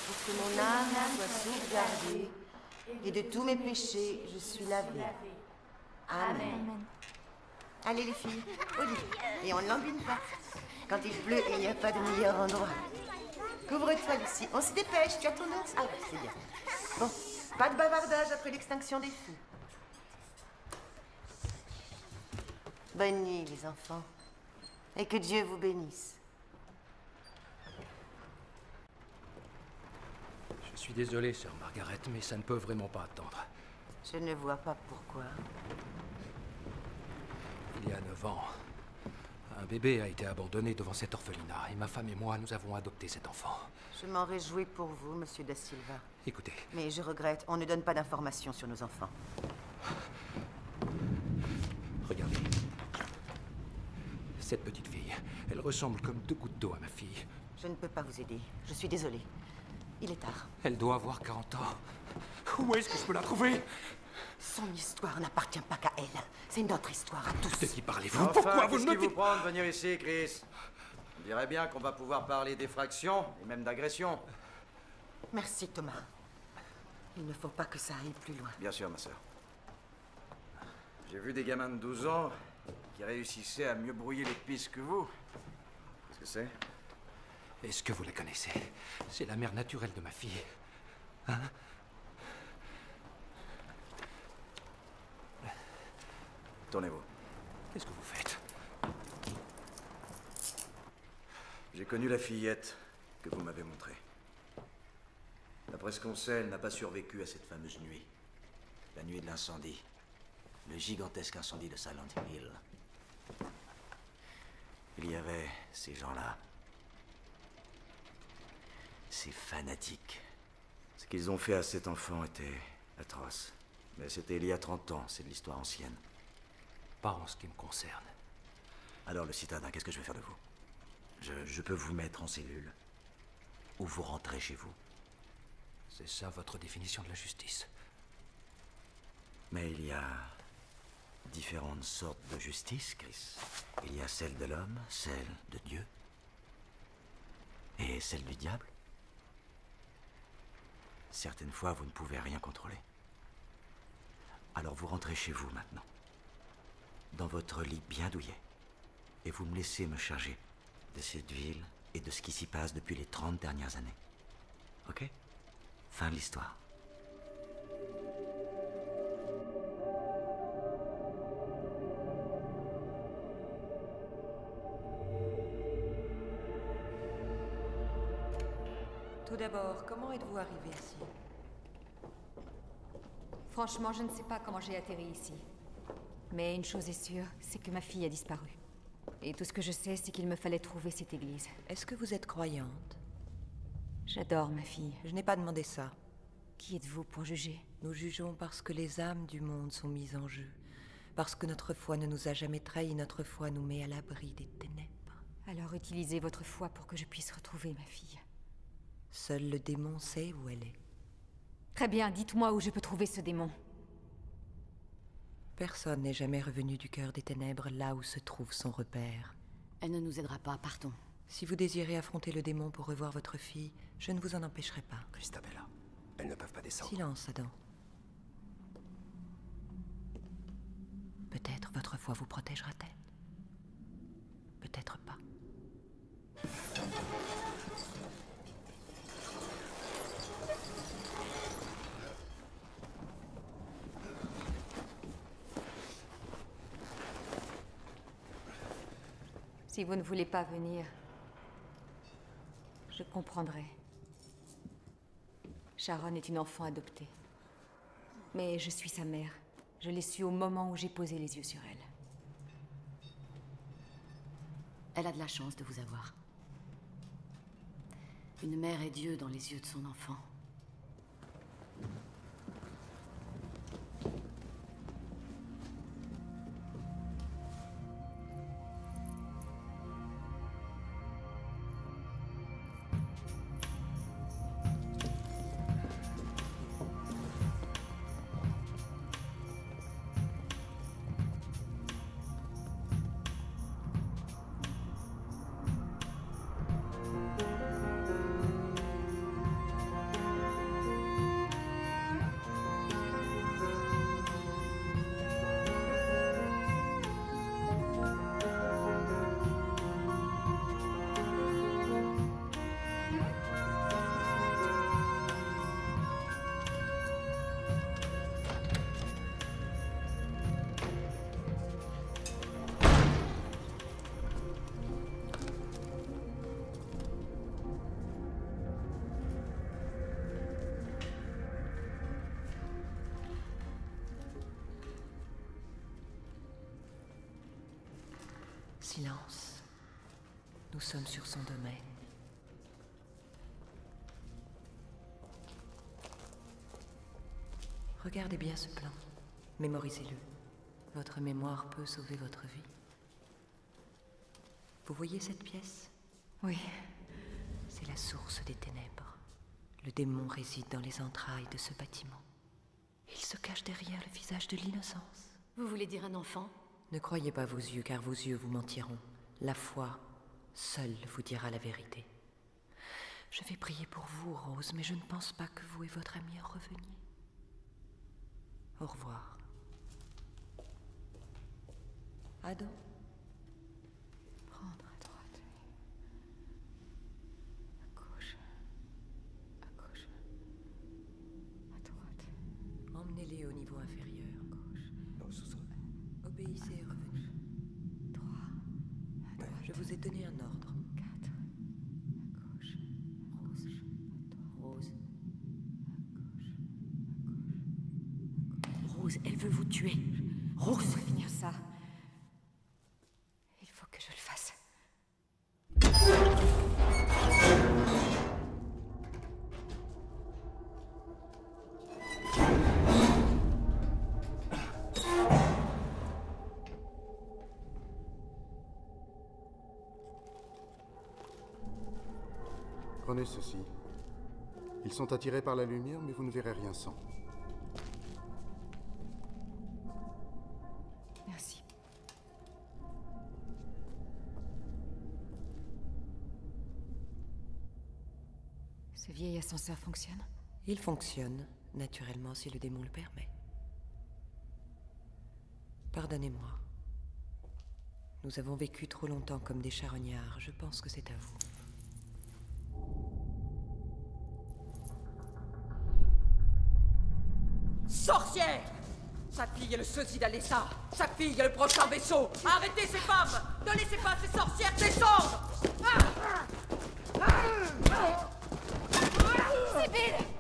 pour que mon âme soit sauvegardée et de tous mes péchés, je suis lavé. Amen. Allez les filles, au lit. Et on ne l'embine pas. Quand il pleut, il n'y a pas de meilleur endroit. Couvre-toi, Lucie. On se dépêche, tu as ton ours Ah oui, c'est bien. Bon, pas de bavardage après l'extinction des feux. Bonne nuit, les enfants. Et que Dieu vous bénisse. Je suis désolé, sœur Margaret, mais ça ne peut vraiment pas attendre. Je ne vois pas pourquoi. Il y a neuf ans, un bébé a été abandonné devant cet orphelinat et ma femme et moi, nous avons adopté cet enfant. Je m'en réjouis pour vous, monsieur Da Silva. Écoutez, Mais je regrette, on ne donne pas d'informations sur nos enfants. regardez. Cette petite fille, elle ressemble comme deux gouttes d'eau à ma fille. Je ne peux pas vous aider. Je suis désolée. Il est tard. Elle doit avoir 40 ans. Où est-ce que je peux la trouver? Son histoire n'appartient pas qu'à elle. C'est notre histoire à tous. De qui parlez-vous Enfin, Pourquoi vous qu'est-ce ne qui me vous dites prend de venir ici, Chris On dirait bien qu'on va pouvoir parler d'effraction et même d'agression. Merci, Thomas. Il ne faut pas que ça aille plus loin. Bien sûr, ma sœur. J'ai vu des gamins de 12 ans qui réussissaient à mieux brouiller les pistes que vous. Qu'est-ce que c'est Est-ce que vous la connaissez? C'est la mère naturelle de ma fille. Hein? Qu'est-ce que vous faites? J'ai connu la fillette que vous m'avez montrée. D'après ce qu'on sait, elle n'a pas survécu à cette fameuse nuit. La nuit de l'incendie. Le gigantesque incendie de Silent Hill. Il y avait ces gens-là. Ces fanatiques. Ce qu'ils ont fait à cet enfant était atroce. Mais c'était il y a 30 ans, c'est de l'histoire ancienne. Pas en ce qui me concerne. Alors, le citadin, qu'est-ce que je vais faire de vous? Je, je peux vous mettre en cellule. Ou vous rentrez chez vous. C'est ça votre définition de la justice Mais il y a différentes sortes de justice, Chris. Il y a celle de l'homme, celle de Dieu. Et celle du diable. Certaines fois, vous ne pouvez rien contrôler. Alors vous rentrez chez vous maintenant. Dans votre lit bien douillet. Et vous me laissez me charger de cette ville et de ce qui s'y passe depuis les 30 dernières années. Ok? Fin de l'histoire. Tout d'abord, comment êtes-vous arrivé ici? Franchement, je ne sais pas comment j'ai atterri ici. Mais une chose est sûre, c'est que ma fille a disparu. Et tout ce que je sais, c'est qu'il me fallait trouver cette église. Est-ce que vous êtes croyante? J'adore ma fille. Je n'ai pas demandé ça. Qui êtes-vous pour juger? Nous jugeons parce que les âmes du monde sont mises en jeu. Parce que notre foi ne nous a jamais trahis, notre foi nous met à l'abri des ténèbres. Alors utilisez votre foi pour que je puisse retrouver ma fille. Seul le démon sait où elle est. Très bien, dites-moi où je peux trouver ce démon. Personne n'est jamais revenu du cœur des ténèbres là où se trouve son repère. Elle ne nous aidera pas, partons. Si vous désirez affronter le démon pour revoir votre fille, je ne vous en empêcherai pas. Christabella, elles ne peuvent pas descendre. Silence, Adam. Peut-être votre foi vous protégera-t-elle. Peut-être pas. Si vous ne voulez pas venir, je comprendrai. Sharon est une enfant adoptée. Mais je suis sa mère. Je l'ai su au moment où j'ai posé les yeux sur elle. Elle a de la chance de vous avoir. Une mère est Dieu dans les yeux de son enfant. Sommes sur son domaine. Regardez bien ce plan. Mémorisez-le. Votre mémoire peut sauver votre vie. Vous voyez cette pièce? Oui. C'est la source des ténèbres. Le démon réside dans les entrailles de ce bâtiment. Il se cache derrière le visage de l'innocence. Vous voulez dire un enfant? Ne croyez pas vos yeux, car vos yeux vous mentiront. La foi, seule, vous dira la vérité. Je vais prier pour vous, Rose, mais je ne pense pas que vous et votre ami reveniez. Au revoir. Adam Prendre à droite. À gauche. À gauche. À droite. Emmenez-les au niveau Donné un ordre. Prenez ceci. Ils sont attirés par la lumière, mais vous ne verrez rien sans. Merci. Ce vieil ascenseur fonctionne? Il fonctionne, naturellement, si le démon le permet. Pardonnez-moi. Nous avons vécu trop longtemps comme des charognards. Je pense que c'est à vous. sorcière Sa fille est le sosie d'Alessa. Sa fille est le prochain vaisseau. Arrêtez ces femmes. Ne laissez pas ces sorcières descendre. Sibyl Laissez-la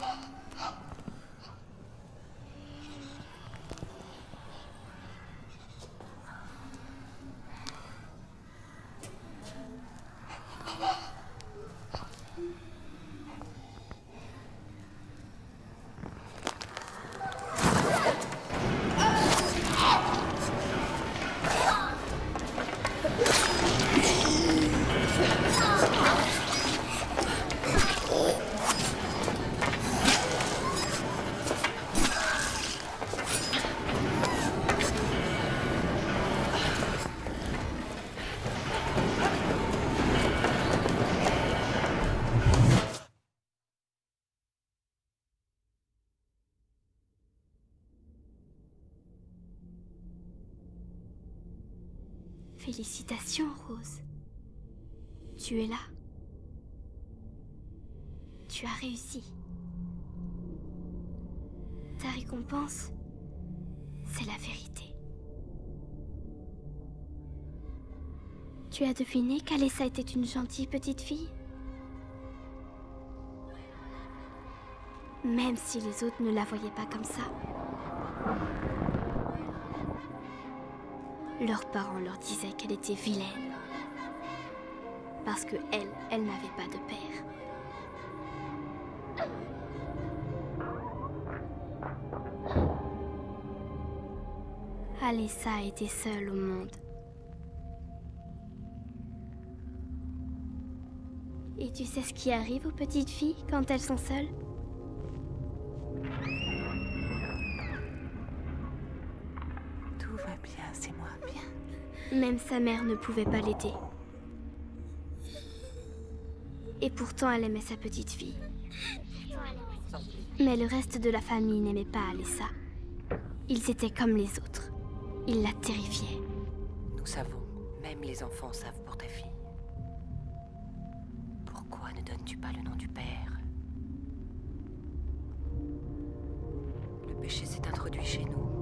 Yeah. Félicitations, Rose. Tu es là. Tu as réussi. Ta récompense, c'est la vérité. Tu as deviné qu'Alessa était une gentille petite fille? Même si les autres ne la voyaient pas comme ça. Leurs parents leur disaient qu'elle était vilaine. Parce que elle, elle n'avait pas de père. Alessa était seule au monde. Et tu sais ce qui arrive aux petites filles quand elles sont seules? Même sa mère ne pouvait pas l'aider. Et pourtant, elle aimait sa petite fille. Mais le reste de la famille n'aimait pas Alessa. Ils étaient comme les autres. Ils la terrifiaient. Nous savons, même les enfants savent pour ta fille. Pourquoi ne donnes-tu pas le nom du Père? Le péché s'est introduit chez nous.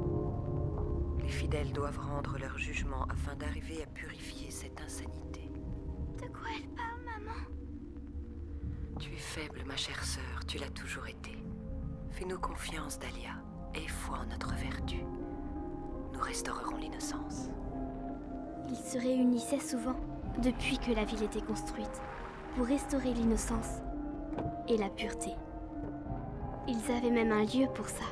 Les fidèles doivent rendre leur jugement afin d'arriver à purifier cette insanité. De quoi elle parle, maman? Tu es faible, ma chère sœur, tu l'as toujours été. Fais-nous confiance, Dahlia, et foi en notre vertu. Nous restaurerons l'innocence. Ils se réunissaient souvent, depuis que la ville était construite, pour restaurer l'innocence et la pureté. Ils avaient même un lieu pour ça.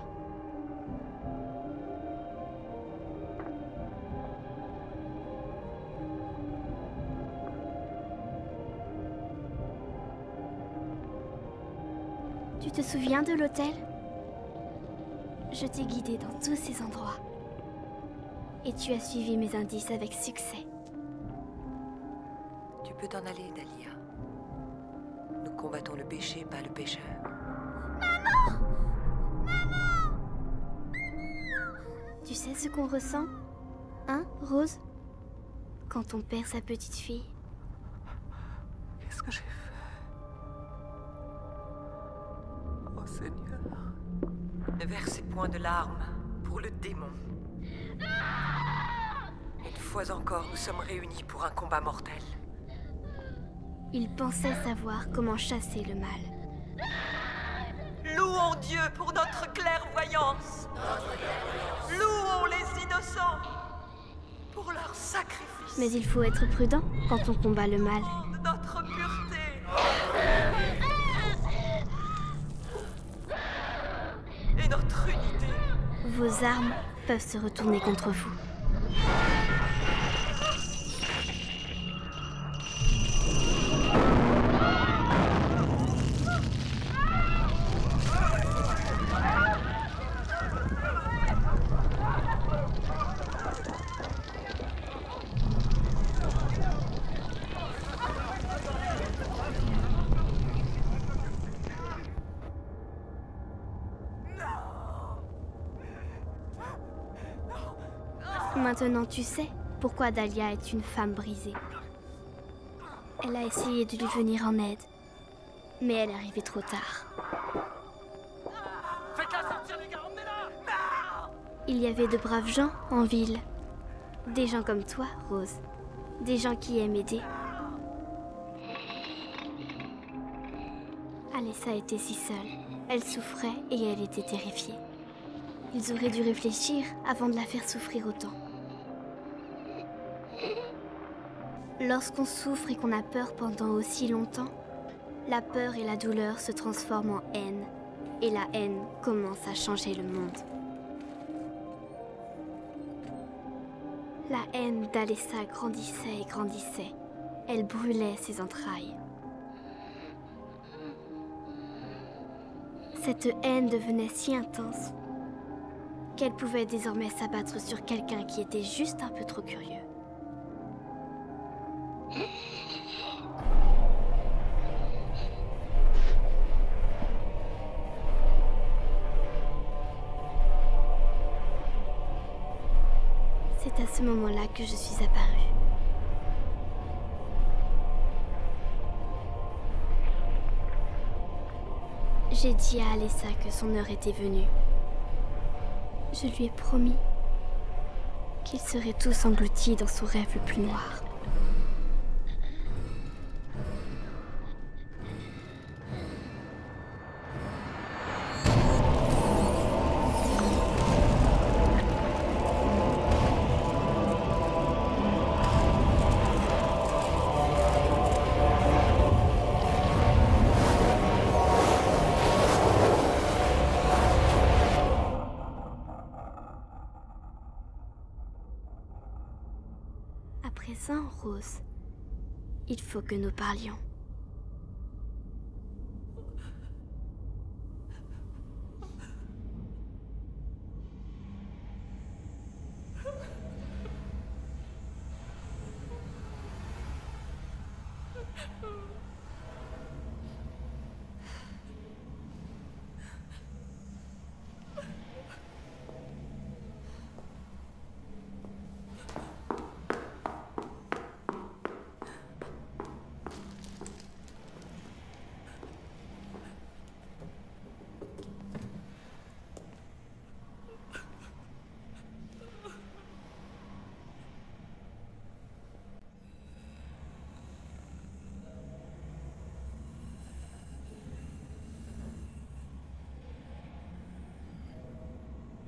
Tu te souviens de l'hôtel? Je t'ai guidé dans tous ces endroits. Et tu as suivi mes indices avec succès. Tu peux t'en aller, Dahlia. Nous combattons le péché, pas le pécheur. Tu sais ce qu'on ressent Hein, Rose? Quand on perd sa petite fille. Qu'est-ce que j'ai fait? Oh Seigneur. Ne versez point de larmes pour le démon. Une fois encore, nous sommes réunis pour un combat mortel. Il pensait savoir comment chasser le mal. Louons Dieu pour notre clairvoyance. Louons les innocents pour leur sacrifice. Mais il faut être prudent quand on combat le mal. de notre pureté. Vos armes peuvent se retourner contre vous. Maintenant, tu sais pourquoi Dahlia est une femme brisée. Elle a essayé de lui venir en aide, mais elle est arrivée trop tard. Faites-la sortir, les gars, emmenez-la Il y avait de braves gens en ville. Des gens comme toi, Rose. Des gens qui aiment aider. Alessa était si seule. Elle souffrait et elle était terrifiée. Ils auraient dû réfléchir avant de la faire souffrir autant. Lorsqu'on souffre et qu'on a peur pendant aussi longtemps, la peur et la douleur se transforment en haine. Et la haine commence à changer le monde. La haine d'Alessa grandissait et grandissait. Elle brûlait ses entrailles. Cette haine devenait si intense qu'elle pouvait désormais s'abattre sur quelqu'un qui était juste un peu trop curieux. ce moment-là que je suis apparue. J'ai dit à Alessa que son heure était venue. Je lui ai promis qu'ils seraient tous engloutis dans son rêve le plus noir. Faut que nous parlions.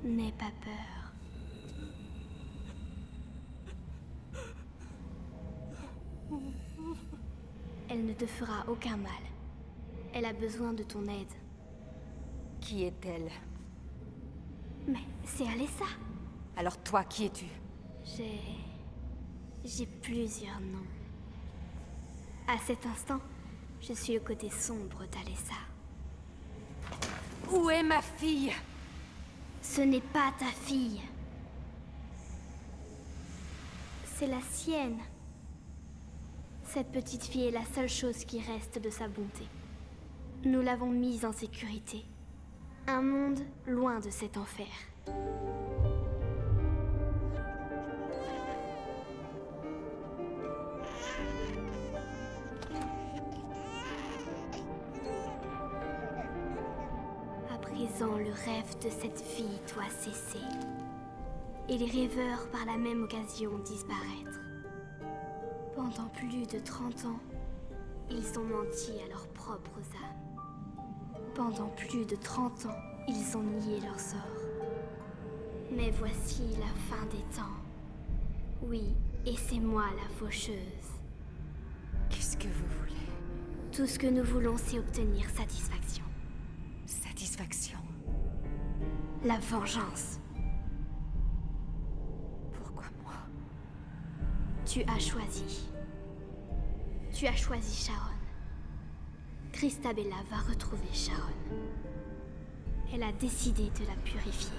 N'aie pas peur. Elle ne te fera aucun mal. Elle a besoin de ton aide. Qui est-elle? Mais c'est Alessa. Alors toi, qui es-tu? J'ai... J'ai plusieurs noms. À cet instant, je suis au côté sombre d'Alessa. Où est ma fille? Ce n'est pas ta fille. C'est la sienne. Cette petite fille est la seule chose qui reste de sa bonté. Nous l'avons mise en sécurité. Un monde loin de cet enfer. À présent, le rêve de cette fille doit cesser. Et les rêveurs, par la même occasion, disparaître. Pendant plus de 30 ans, ils ont menti à leurs propres âmes. Pendant plus de 30 ans, ils ont nié leur sort. Mais voici la fin des temps. Oui, et c'est moi la faucheuse. Qu'est-ce que vous voulez? Tout ce que nous voulons, c'est obtenir satisfaction. Satisfaction? La vengeance. Pourquoi moi? Tu as choisi. Tu as choisi Sharon. Christabella va retrouver Sharon. Elle a décidé de la purifier.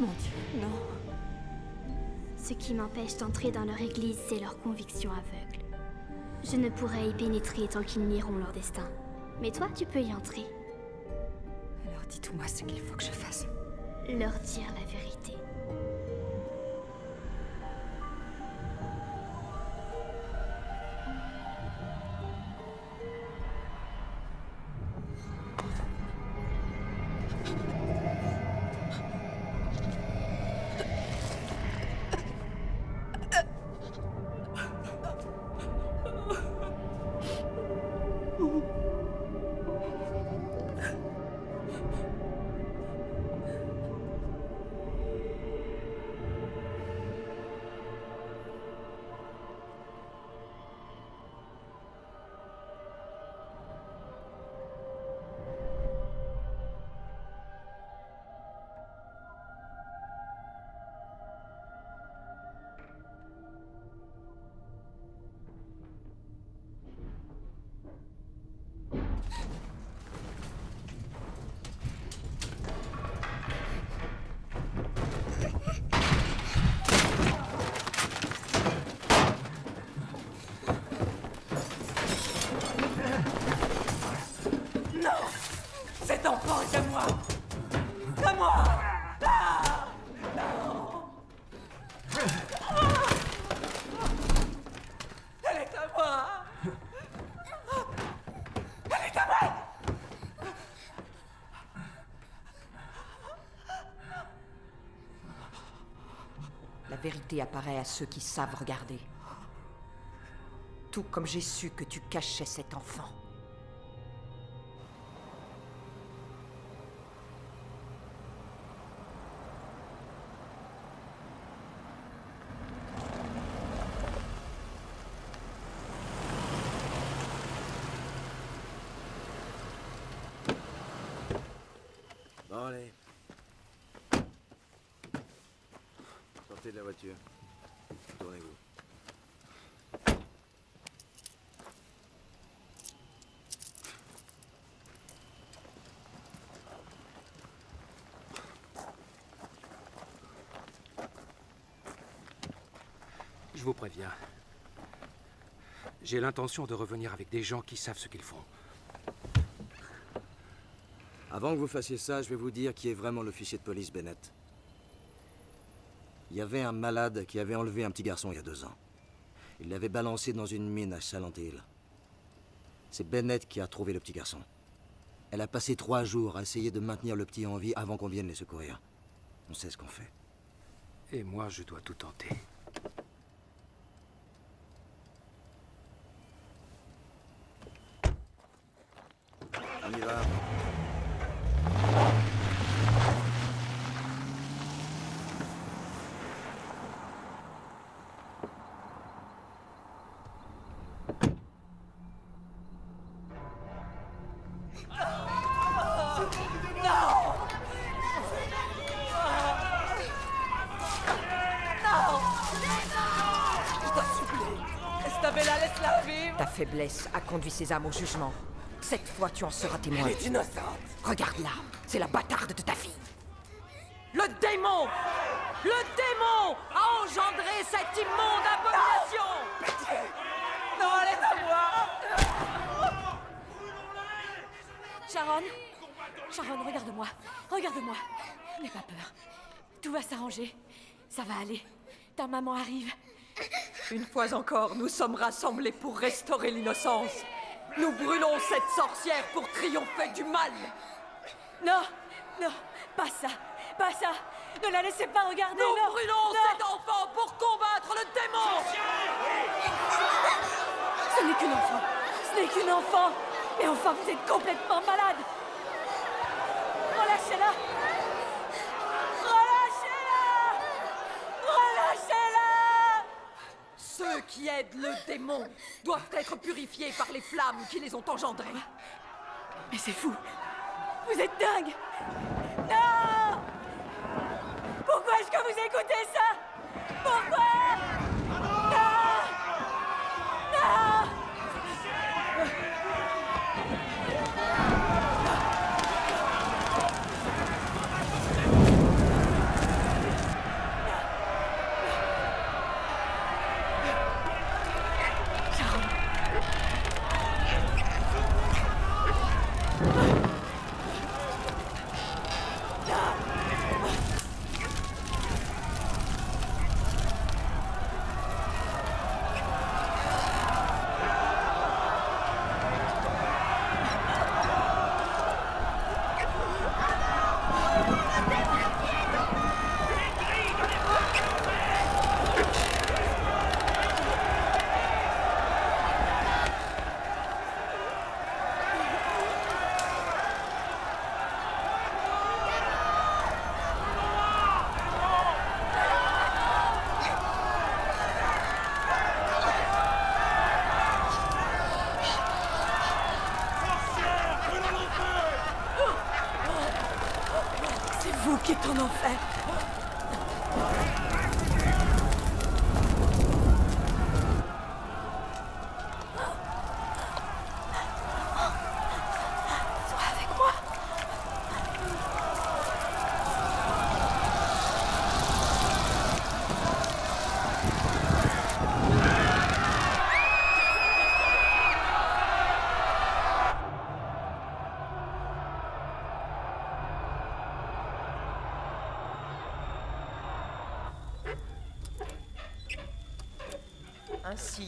Mon Dieu, non. Ce qui m'empêche d'entrer dans leur église, c'est leur conviction aveugle. Je ne pourrai y pénétrer tant qu'ils nieront leur destin. Mais toi, tu peux y entrer. Alors dites-moi ce qu'il faut que je fasse. Leur dire la vérité. Apparaît à ceux qui savent regarder. Tout comme j'ai su que tu cachais cet enfant. Bon, allez. Sortez de la voiture. Tournez-vous. Je vous préviens. J'ai l'intention de revenir avec des gens qui savent ce qu'ils font. Avant que vous fassiez ça, je vais vous dire qui est vraiment l'officier de police Bennett. Il y avait un malade qui avait enlevé un petit garçon il y a deux ans. Il l'avait balancé dans une mine à Silent Hill. C'est Bennett qui a trouvé le petit garçon. Elle a passé trois jours à essayer de maintenir le petit en vie avant qu'on vienne les secourir. On sait ce qu'on fait. Et moi, je dois tout tenter. Y Ta faiblesse a conduit ces âmes au jugement. Cette fois, tu en seras témoin. Elle est innocente Regarde-la, c'est la bâtarde de ta fille. Le démon Le démon a engendré cette immonde abomination Non, elle est à moi Sharon Sharon, regarde-moi. Regarde-moi. N'aie pas peur. Tout va s'arranger. Ça va aller. Ta maman arrive. Une fois encore, nous sommes rassemblés pour restaurer l'innocence. Nous brûlons cette sorcière pour triompher du mal. Non, non, pas ça, pas ça. Ne la laissez pas regarder. Nous non, brûlons non. cet enfant pour combattre le démon. Ce n'est qu'une enfant. Ce n'est qu'une enfant. Et enfin, vous êtes complètement malade. Relâchez-la. Ceux qui aident le démon doivent être purifiés par les flammes qui les ont engendrés. Mais c'est fou. Vous êtes dingue. Non. Pourquoi est-ce que vous écoutez ça? Pourquoi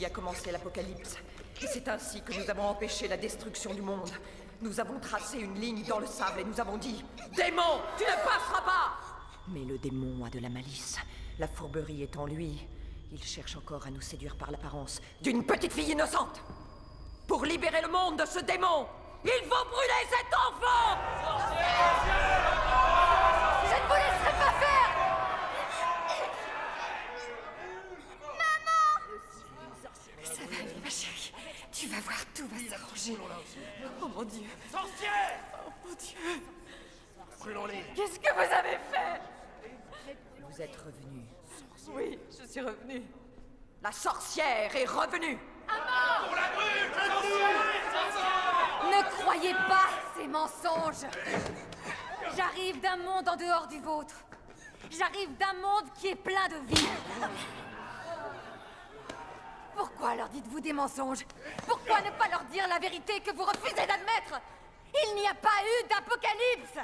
A commencé l'Apocalypse. Et c'est ainsi que nous avons empêché la destruction du monde. Nous avons tracé une ligne dans le sable et nous avons dit Démon, tu ne passeras pas Mais le démon a de la malice. La fourberie est en lui. Il cherche encore à nous séduire par l'apparence d'une petite fille innocente. Pour libérer le monde de ce démon, il faut brûler cet enfant s'arranger. Oh mon Dieu. Sorcière Oh mon Dieu. Brûlons-les Qu'est-ce que vous avez fait? Vous êtes revenu. Oui, je suis revenue. La sorcière est revenue On la brûle Ne croyez pas ces mensonges J'arrive d'un monde en dehors du vôtre. J'arrive d'un monde qui est plein de vie. Pourquoi leur dites-vous des mensonges? Pourquoi ne pas leur dire la vérité que vous refusez d'admettre? Il n'y a pas eu d'apocalypse!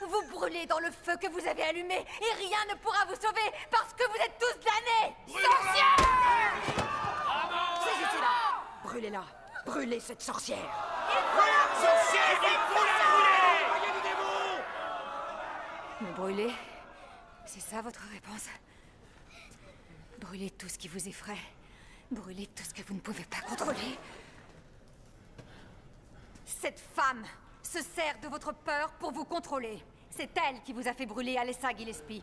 Vous brûlez dans le feu que vous avez allumé et rien ne pourra vous sauver parce que vous êtes tous damnés! Sorcières! Saisissez-la Brûlez-la! Brûlez cette sorcière! Sorcière, il démon Me brûler! C'est ça votre réponse? Brûlez tout ce qui vous effraie. Brûlez tout ce que vous ne pouvez pas contrôler. Cette femme se sert de votre peur pour vous contrôler. C'est elle qui vous a fait brûler Alessa Gillespie.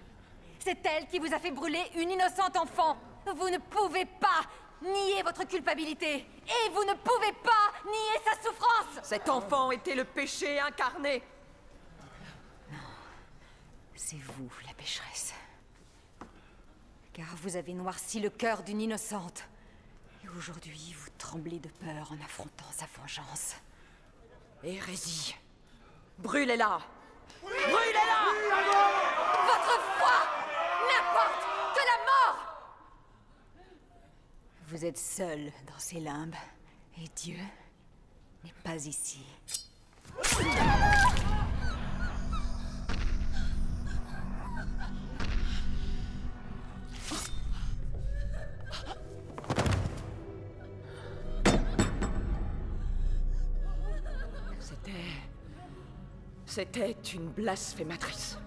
C'est elle qui vous a fait brûler une innocente enfant. Vous ne pouvez pas nier votre culpabilité. Et vous ne pouvez pas nier sa souffrance. Cet enfant était le péché incarné. C'est vous, la pécheresse. Car vous avez noirci le cœur d'une innocente. Aujourd'hui, vous tremblez de peur en affrontant sa vengeance. Hérésie. Brûlez-la Brûlez-la Votre foi n'importe que la mort Vous êtes seul dans ces limbes. Et Dieu n'est pas ici. C'était une blasphématrice.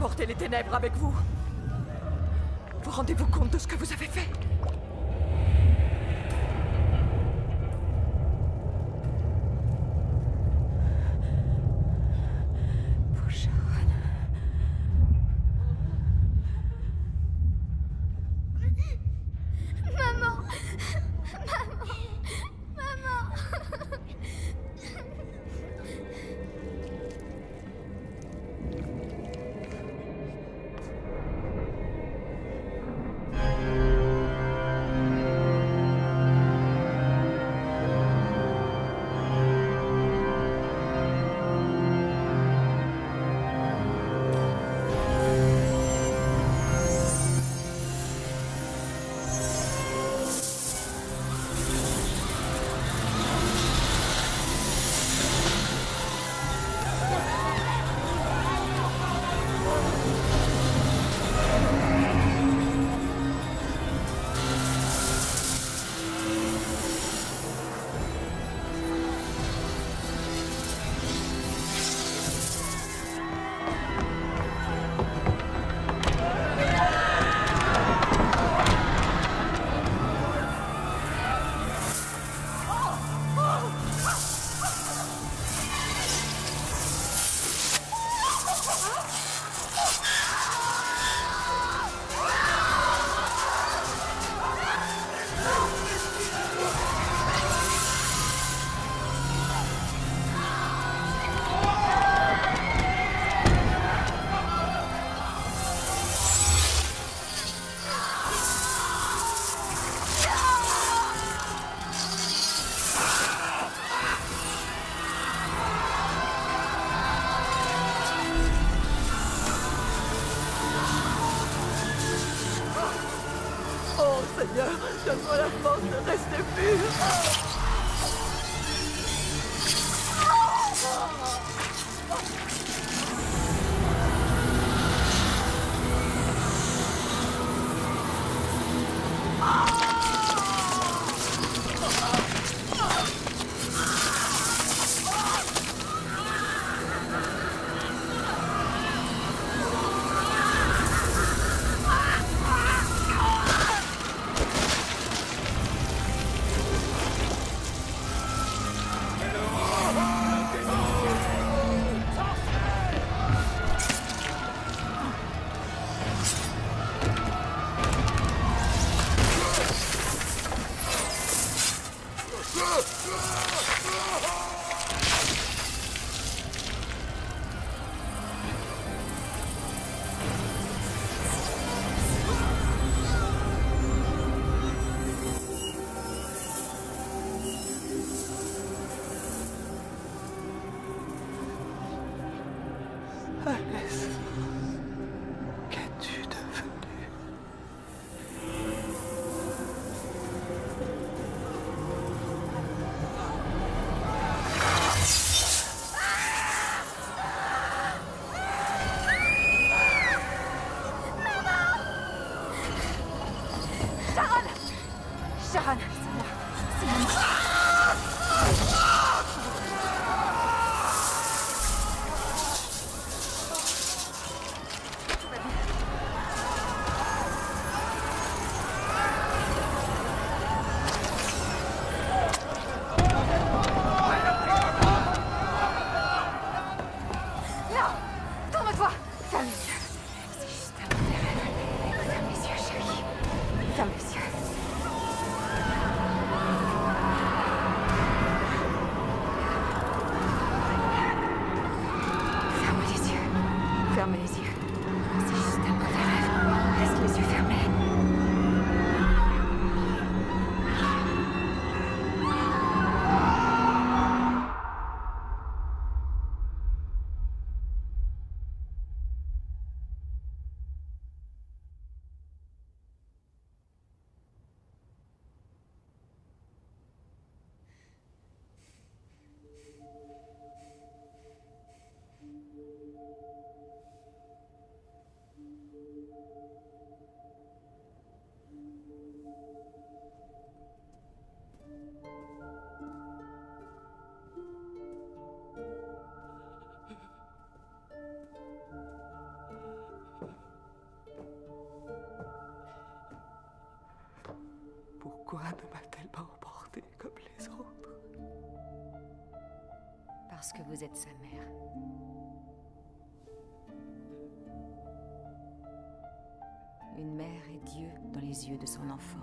Apporté les ténèbres avec vous. Vous rendez-vous compte de ce que vous avez fait? Pourquoi ne m'a-t-elle pas emporté comme les autres Parce que vous êtes sa mère. Une mère est Dieu dans les yeux de son enfant.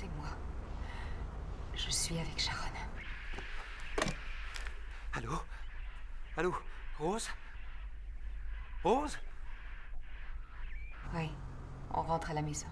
C'est moi. Je suis avec Sharon. Allô? Allô? Rose? Rose? Oui, on rentre à la maison.